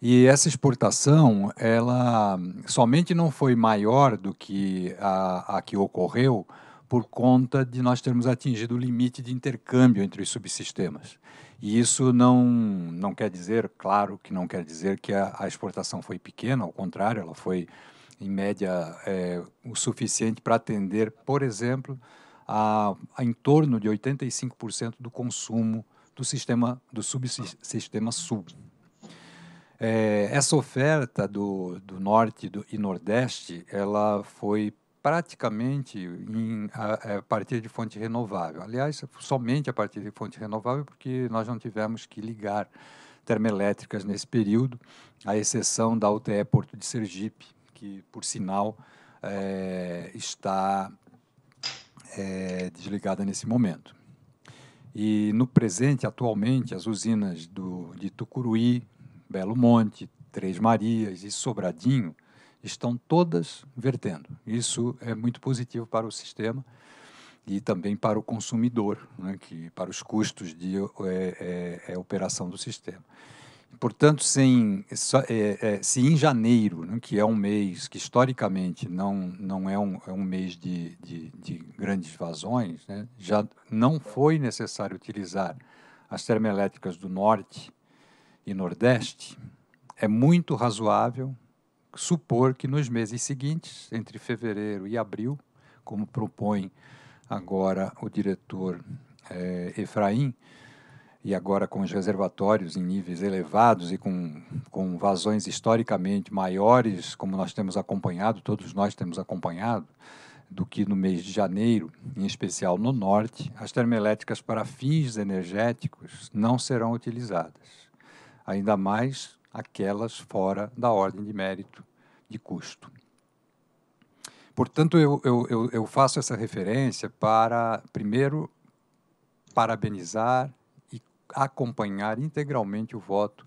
E essa exportação, ela somente não foi maior do que a, a que ocorreu por conta de nós termos atingido o limite de intercâmbio entre os subsistemas. E isso não, não quer dizer, claro que não quer dizer que a, a exportação foi pequena, ao contrário, ela foi, em média, é, o suficiente para atender, por exemplo, a, a em torno de 85% do consumo do sistema do subsistema sul. É, essa oferta do, do norte do, e nordeste, ela foi praticamente em, a, a, partir de fonte renovável. Aliás, somente a partir de fonte renovável, porque nós não tivemos que ligar termoelétricas nesse período, à exceção da UTE Porto de Sergipe, que, por sinal, é, está é, desligada nesse momento. E no presente, atualmente, as usinas do, de Tucuruí, Belo Monte, Três Marias e Sobradinho estão todas vertendo. Isso é muito positivo para o sistema e também para o consumidor, né, que, para os custos de é, é, é, operação do sistema. Portanto, é, é, se em janeiro, né, que é um mês que historicamente não, não é, um, é um mês de, de, de grandes vazões, né, já não foi necessário utilizar as termoelétricas do norte e nordeste, é muito razoável supor que nos meses seguintes, entre fevereiro e abril, como propõe agora o diretor é, Efraim, e agora com os reservatórios em níveis elevados e com, com vazões historicamente maiores, como nós temos acompanhado, todos nós temos acompanhado, do que no mês de janeiro, em especial no norte, as termoelétricas para fins energéticos não serão utilizadas, ainda mais aquelas fora da ordem de mérito de custo. Portanto, eu, eu, eu faço essa referência para, primeiro, parabenizar e acompanhar integralmente o voto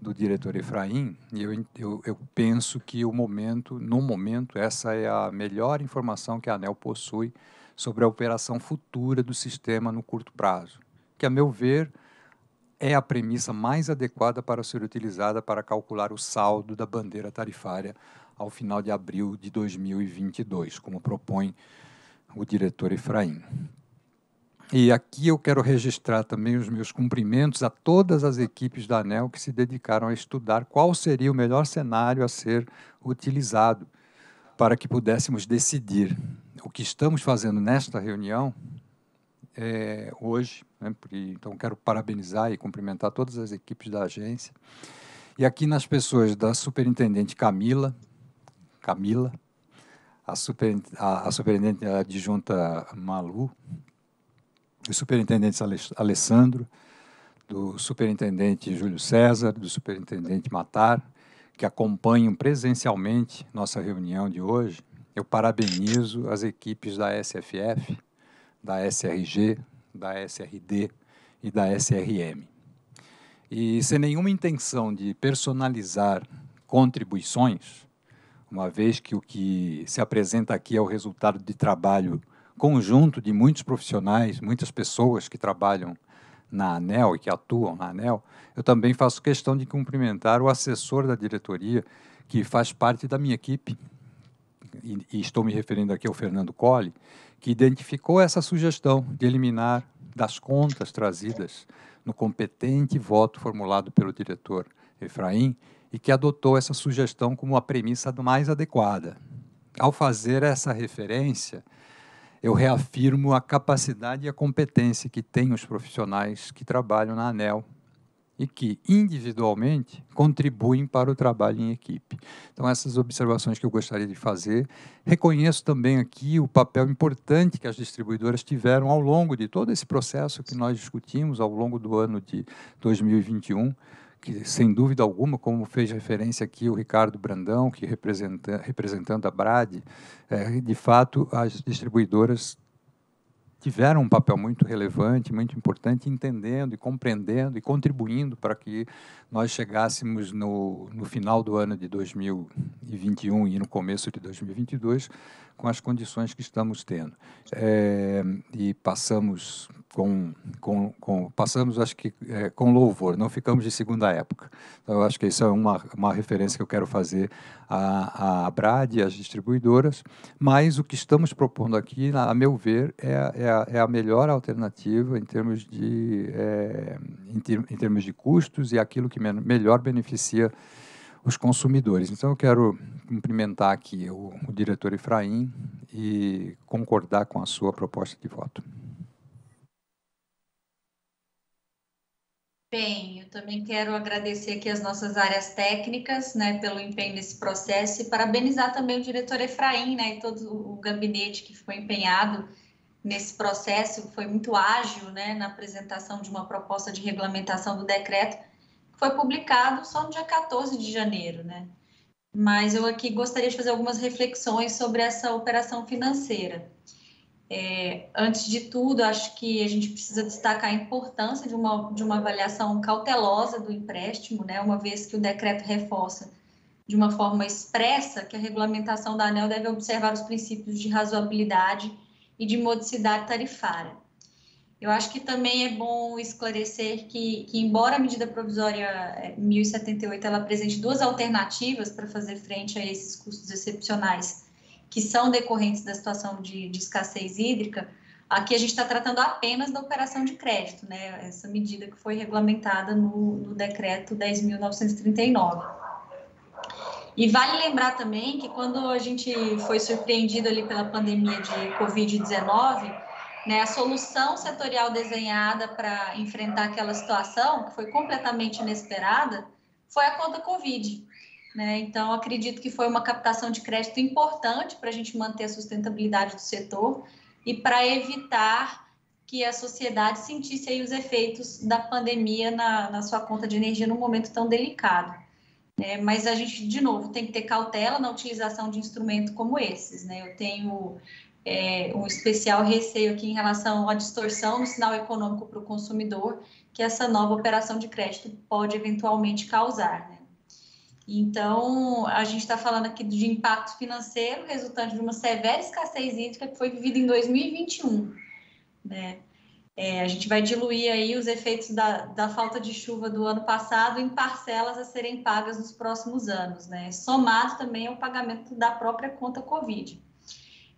do diretor Efraim, e eu, eu, eu, penso que o momento, no momento, essa é a melhor informação que a ANEL possui sobre a operação futura do sistema no curto prazo, que, a meu ver, é a premissa mais adequada para ser utilizada para calcular o saldo da bandeira tarifária ao final de abril de 2022, como propõe o diretor Efraim. E aqui eu quero registrar também os meus cumprimentos a todas as equipes da ANEL que se dedicaram a estudar qual seria o melhor cenário a ser utilizado para que pudéssemos decidir. O que estamos fazendo nesta reunião é, hoje. Né, então, quero parabenizar e cumprimentar todas as equipes da agência. E aqui nas pessoas da superintendente Camila, Camila, a, super, a, a superintendente adjunta Malu, o superintendente Alessandro, do superintendente Júlio César, do superintendente Matar, que acompanham presencialmente nossa reunião de hoje. Eu parabenizo as equipes da SFF, da SRG, da SRD e da SRM. E sem nenhuma intenção de personalizar contribuições, uma vez que o que se apresenta aqui é o resultado de trabalho conjunto de muitos profissionais, muitas pessoas que trabalham na ANEL e que atuam na ANEL, eu também faço questão de cumprimentar o assessor da diretoria, que faz parte da minha equipe, e, e estou me referindo aqui ao Fernando Colli, que identificou essa sugestão de eliminar das contas trazidas no competente voto formulado pelo diretor Efraim e que adotou essa sugestão como a premissa mais adequada. Ao fazer essa referência, eu reafirmo a capacidade e a competência que têm os profissionais que trabalham na ANEL e que, individualmente, contribuem para o trabalho em equipe. Então, essas observações que eu gostaria de fazer. Reconheço também aqui o papel importante que as distribuidoras tiveram ao longo de todo esse processo que nós discutimos ao longo do ano de 2021 que sem dúvida alguma, como fez referência aqui o Ricardo Brandão, que representa, representando a BRAD, é, de fato as distribuidoras tiveram um papel muito relevante, muito importante, entendendo e compreendendo e contribuindo para que nós chegássemos no, no final do ano de 2021 e no começo de 2022 com as condições que estamos tendo. É, e passamos com, com, com, passamos, acho que, é, com louvor, não ficamos de segunda época. Então, eu acho que isso é uma, uma referência que eu quero fazer à, à BRAD e às distribuidoras, mas o que estamos propondo aqui, a meu ver, é, é, a, é a melhor alternativa em termos de, é, em, ter, em, termos de custos e aquilo que melhor beneficia os consumidores. Então, eu quero cumprimentar aqui o, o diretor Efraim e concordar com a sua proposta de voto. Bem, eu também quero agradecer aqui as nossas áreas técnicas, né, pelo empenho nesse processo e parabenizar também o diretor Efraim, né, e todo o gabinete que ficou empenhado nesse processo, foi muito ágil, né, na apresentação de uma proposta de regulamentação do decreto, foi publicado só no dia 14 de janeiro, né. Mas eu aqui gostaria de fazer algumas reflexões sobre essa operação financeira. É, antes de tudo, acho que a gente precisa destacar a importância de uma, de uma avaliação cautelosa do empréstimo, né, uma vez que o decreto reforça de uma forma expressa que a regulamentação da ANEL deve observar os princípios de razoabilidade e de modicidade tarifária. Eu acho que também é bom esclarecer que, que embora a medida provisória 1078 é, ela apresente duas alternativas para fazer frente a esses custos excepcionais que são decorrentes da situação de, de escassez hídrica, aqui a gente está tratando apenas da operação de crédito, né? Essa medida que foi regulamentada no, no decreto 10.939. E vale lembrar também que quando a gente foi surpreendido ali pela pandemia de Covid-19, né, a solução setorial desenhada para enfrentar aquela situação, que foi completamente inesperada, foi a conta Covid. Né? Então, acredito que foi uma captação de crédito importante para a gente manter a sustentabilidade do setor e para evitar que a sociedade sentisse aí os efeitos da pandemia na, na sua conta de energia num momento tão delicado. É, mas a gente, de novo, tem que ter cautela na utilização de instrumentos como esses. Né? Eu tenho é, um especial receio aqui em relação à distorção no sinal econômico para o consumidor que essa nova operação de crédito pode eventualmente causar. Né? Então, a gente está falando aqui de impacto financeiro resultante de uma severa escassez hídrica que foi vivida em 2021. Né? É, a gente vai diluir aí os efeitos da, da falta de chuva do ano passado em parcelas a serem pagas nos próximos anos, né? somado também ao pagamento da própria conta Covid.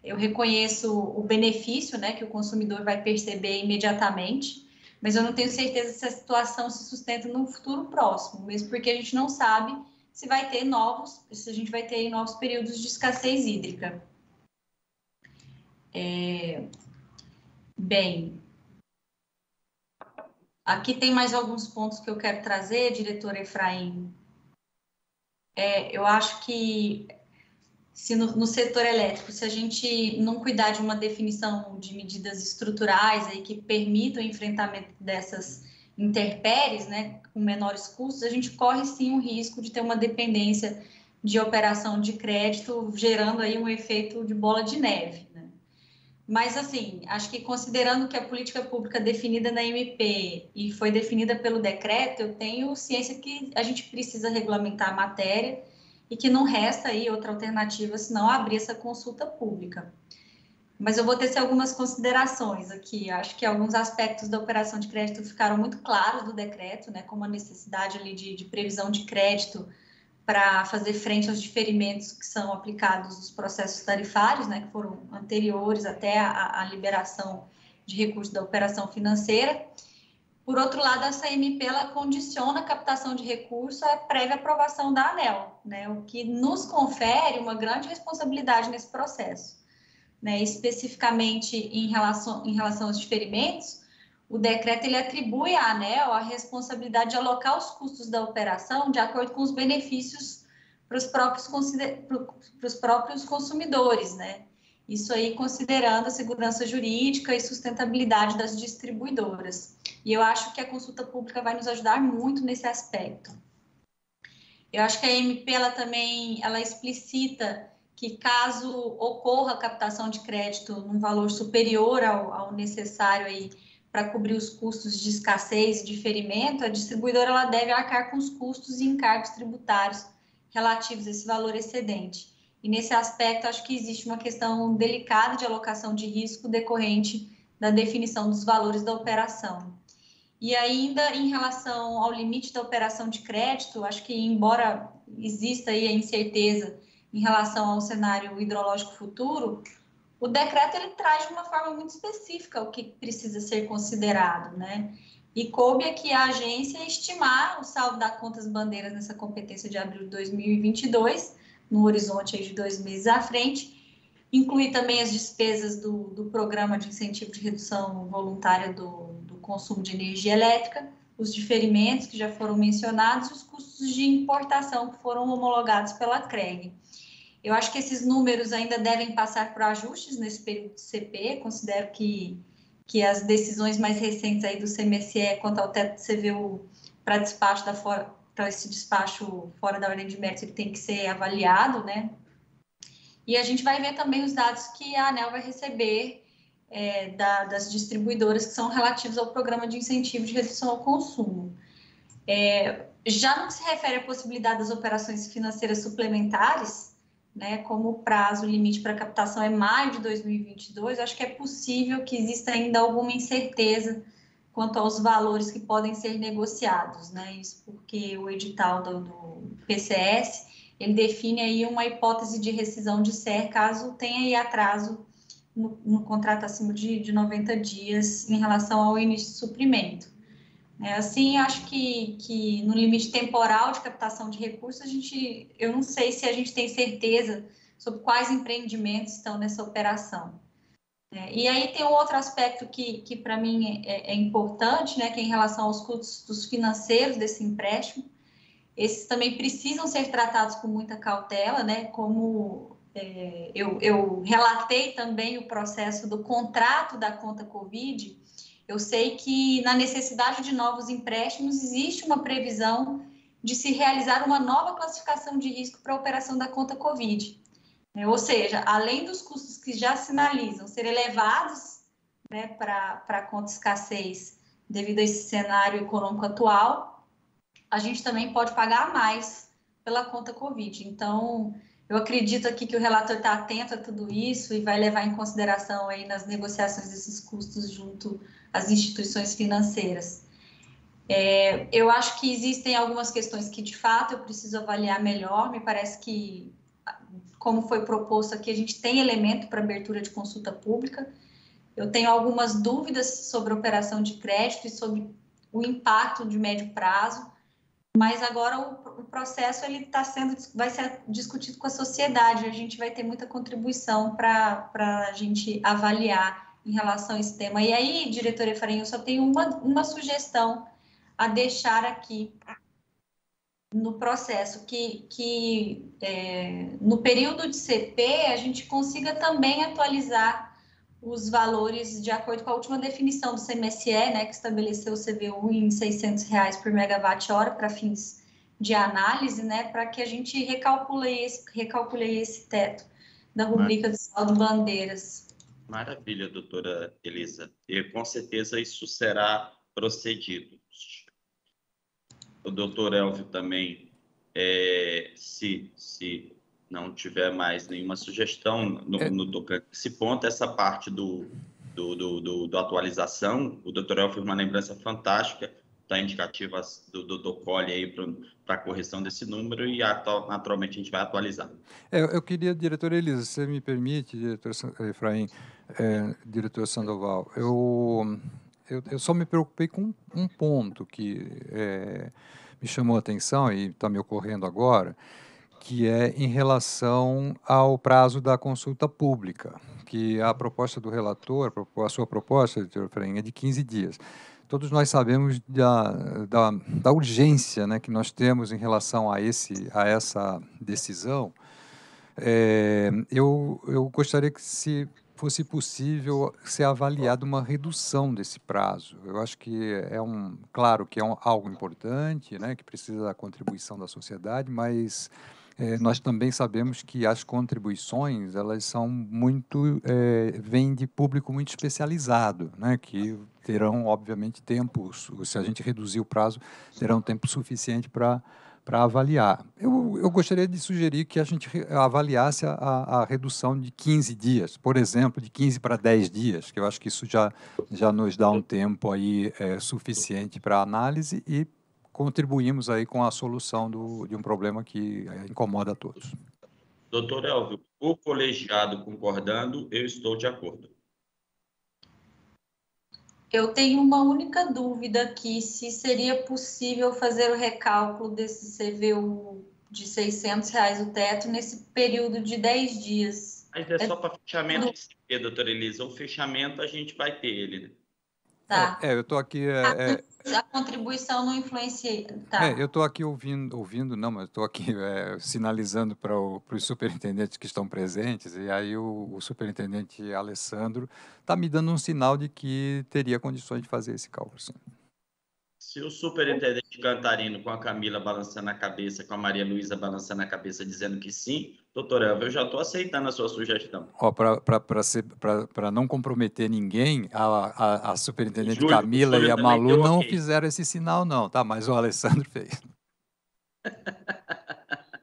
Eu reconheço o benefício né, que o consumidor vai perceber imediatamente, mas eu não tenho certeza se a situação se sustenta no futuro próximo, mesmo porque a gente não sabe se vai ter novos, se a gente vai ter novos períodos de escassez hídrica. É, bem, aqui tem mais alguns pontos que eu quero trazer, diretor Efraim. É, eu acho que se no, no, setor elétrico, se a gente não cuidar de uma definição de medidas estruturais aí que permitam o enfrentamento dessas interpéries, né, com menores custos, a gente corre sim o risco de ter uma dependência de operação de crédito, gerando aí um efeito de bola de neve. Né? Mas, assim, acho que considerando que a política pública definida na MP e foi definida pelo decreto, eu tenho ciência que a gente precisa regulamentar a matéria e que não resta aí outra alternativa senão abrir essa consulta pública. Mas eu vou tecer algumas considerações aqui. Acho que alguns aspectos da operação de crédito ficaram muito claros do decreto, né, como a necessidade ali de, de previsão de crédito para fazer frente aos diferimentos que são aplicados nos processos tarifários, né, que foram anteriores até a, a liberação de recursos da operação financeira. Por outro lado, essa MP ela condiciona a captação de recursos à prévia aprovação da ANEL, né, o que nos confere uma grande responsabilidade nesse processo. Né, especificamente em relação, em relação aos diferimentos, o decreto ele atribui à ANEL a responsabilidade de alocar os custos da operação de acordo com os benefícios para os próprios, para os próprios consumidores, né? Isso aí considerando a segurança jurídica e sustentabilidade das distribuidoras. E eu acho que a consulta pública vai nos ajudar muito nesse aspecto. Eu acho que a MP ela também ela explicita que caso ocorra a captação de crédito num valor superior ao, ao necessário aí para cobrir os custos de escassez e diferimento, a distribuidora ela deve arcar com os custos e encargos tributários relativos a esse valor excedente. E nesse aspecto, acho que existe uma questão delicada de alocação de risco decorrente da definição dos valores da operação. E ainda em relação ao limite da operação de crédito, acho que embora exista aí a incerteza em relação ao cenário hidrológico futuro, o decreto ele traz de uma forma muito específica o que precisa ser considerado, né? E coube aqui a agência estimar o saldo da contas bandeiras nessa competência de abril de 2022, no horizonte de dois meses à frente, incluir também as despesas do, do programa de incentivo de redução voluntária do, do consumo de energia elétrica, os diferimentos que já foram mencionados os custos de importação que foram homologados pela CREG. Eu acho que esses números ainda devem passar por ajustes nesse período de CP. Considero que, que as decisões mais recentes aí do CMSE quanto ao teto do CVU para despacho da fora, para esse despacho fora da ordem de méritos, ele tem que ser avaliado, né? E a gente vai ver também os dados que a ANEL vai receber é, da, das distribuidoras que são relativos ao programa de incentivo de redução ao consumo. É, já no que se refere à possibilidade das operações financeiras suplementares, né, como o prazo limite para captação é maio de 2022, acho que é possível que exista ainda alguma incerteza quanto aos valores que podem ser negociados, né? Isso porque o edital do, do PCS ele define aí uma hipótese de rescisão de SER caso tenha aí atraso no, no contrato acima de, de 90 dias em relação ao início de suprimento. É, assim, acho que, que no limite temporal de captação de recursos, a gente, eu não sei se a gente tem certeza sobre quais empreendimentos estão nessa operação. É, e aí tem um outro aspecto que, que para mim é, é, importante, né, que é em relação aos custos financeiros desse empréstimo. Esses também precisam ser tratados com muita cautela, né, como é, eu, eu relatei também o processo do contrato da conta Covid, eu sei que na necessidade de novos empréstimos existe uma previsão de se realizar uma nova classificação de risco para a operação da conta Covid. Né? Ou seja, além dos custos que já sinalizam ser elevados né, para a conta escassez devido a esse cenário econômico atual, a gente também pode pagar mais pela conta Covid. Então, eu acredito aqui que o relator está atento a tudo isso e vai levar em consideração aí nas negociações desses custos junto às instituições financeiras. É, eu acho que existem algumas questões que, de fato, eu preciso avaliar melhor. Me parece que, como foi proposto aqui, a gente tem elemento para abertura de consulta pública. Eu tenho algumas dúvidas sobre a operação de crédito e sobre o impacto de médio prazo mas agora o, o processo ele está sendo vai ser discutido com a sociedade. A gente vai ter muita contribuição para a gente avaliar em relação a esse tema. E aí diretora Farinha eu só tenho uma, uma sugestão a deixar aqui no processo que, que é, no período de CP a gente consiga também atualizar os valores de acordo com a última definição do CMSE, né, que estabeleceu o CVU em 600 reais por megawatt-hora para fins de análise, né, para que a gente recalcule esse, recalcule esse teto da rubrica de saldo bandeiras. Maravilha, doutora Elisa. E com certeza isso será procedido. O doutor Elvio também, é, se, se não tiver mais nenhuma sugestão no, é. no tocante esse ponto, essa parte do, do, do, do, do atualização, o doutor El fez uma lembrança fantástica. dar indicativas do, do, do COLE aí para a correção desse número e naturalmente a gente vai atualizar. É, eu queria, diretor Elisa, se você me permite, diretor Efraim, é, diretor Sandoval, eu, eu, eu, só me preocupei com um ponto que é, me chamou a atenção e está me ocorrendo agora, que é em relação ao prazo da consulta pública, que a proposta do relator, a sua proposta, doutor Efraim, é de 15 dias todos nós sabemos da, da, da, urgência né, que nós temos em relação a, esse, a essa decisão. É, eu, eu gostaria que, se fosse possível, ser avaliada uma redução desse prazo. Eu acho que é um, claro que é um, algo importante, né, que precisa da contribuição da sociedade, mas é, nós também sabemos que as contribuições elas são muito é, vêm de público muito especializado, né? Que terão obviamente tempo, se a gente reduzir o prazo, terão tempo suficiente para para avaliar. Eu, eu gostaria de sugerir que a gente avaliasse a, a, redução de 15 dias, por exemplo, de 15 para 10 dias, que eu acho que isso já, já nos dá um tempo aí é, suficiente para análise e contribuímos aí com a solução do, de um problema que eh, incomoda a todos. Doutor Elvio, o colegiado concordando, eu estou de acordo. Eu tenho uma única dúvida aqui, se seria possível fazer o recálculo desse CVU de 600 reais o teto nesse período de 10 dias. Mas é só para fechamento de doutora Elisa. O fechamento a gente vai ter ele, né? Tá. É, eu estou aqui. É, é... A contribuição não influencia. Tá. É, eu estou aqui ouvindo, ouvindo, não, mas estou aqui é, sinalizando para os superintendentes que estão presentes, e aí o, o superintendente Alessandro está me dando um sinal de que teria condições de fazer esse cálculo, sim. Se o superintendente Cantarino, com a Camila balançando a cabeça, com a Maria Luísa balançando a cabeça, dizendo que sim, doutor Elvio, eu já estou aceitando a sua sugestão. Para não comprometer ninguém, a, a, a superintendente Júlio, Camila e a Malu não okay. fizeram esse sinal, não, tá? Mas o Alessandro fez. *laughs*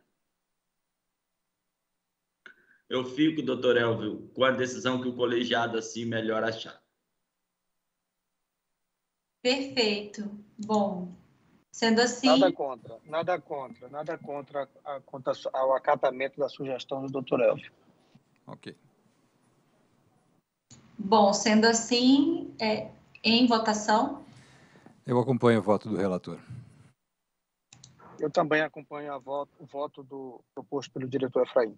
eu fico, doutor Elvio, com a decisão que o colegiado assim melhor achar. Perfeito. Bom, sendo assim. Nada contra, nada contra, nada contra a, contra o acatamento da sugestão do Dr. Elvio. Ok. Bom, sendo assim, é, em votação. Eu acompanho o voto do relator. Eu também acompanho voto, o voto do proposto pelo diretor Efraim.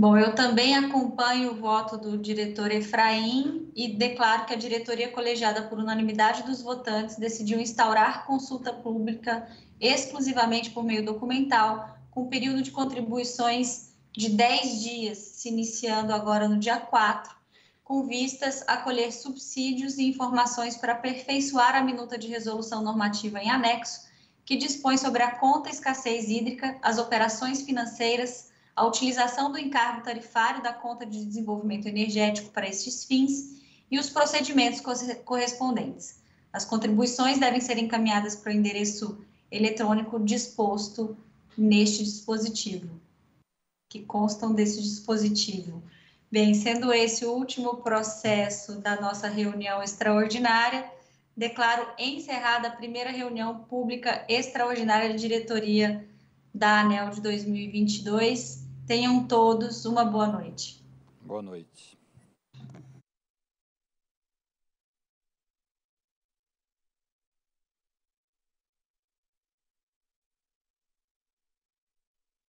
Bom, eu também acompanho o voto do diretor Efraim e declaro que a diretoria colegiada por unanimidade dos votantes decidiu instaurar consulta pública exclusivamente por meio documental, com período de contribuições de 10 dias, se iniciando agora no dia 4, com vistas a colher subsídios e informações para aperfeiçoar a minuta de resolução normativa em anexo, que dispõe sobre a conta escassez hídrica, as operações financeiras, a utilização do encargo tarifário da conta de desenvolvimento energético para estes fins e os procedimentos correspondentes. As contribuições devem ser encaminhadas para o endereço eletrônico disposto neste dispositivo, que constam desse dispositivo. Bem, sendo esse o último processo da nossa reunião extraordinária, declaro encerrada a primeira reunião pública extraordinária de diretoria da ANEL de 2022. Tenham todos uma boa noite. Boa noite.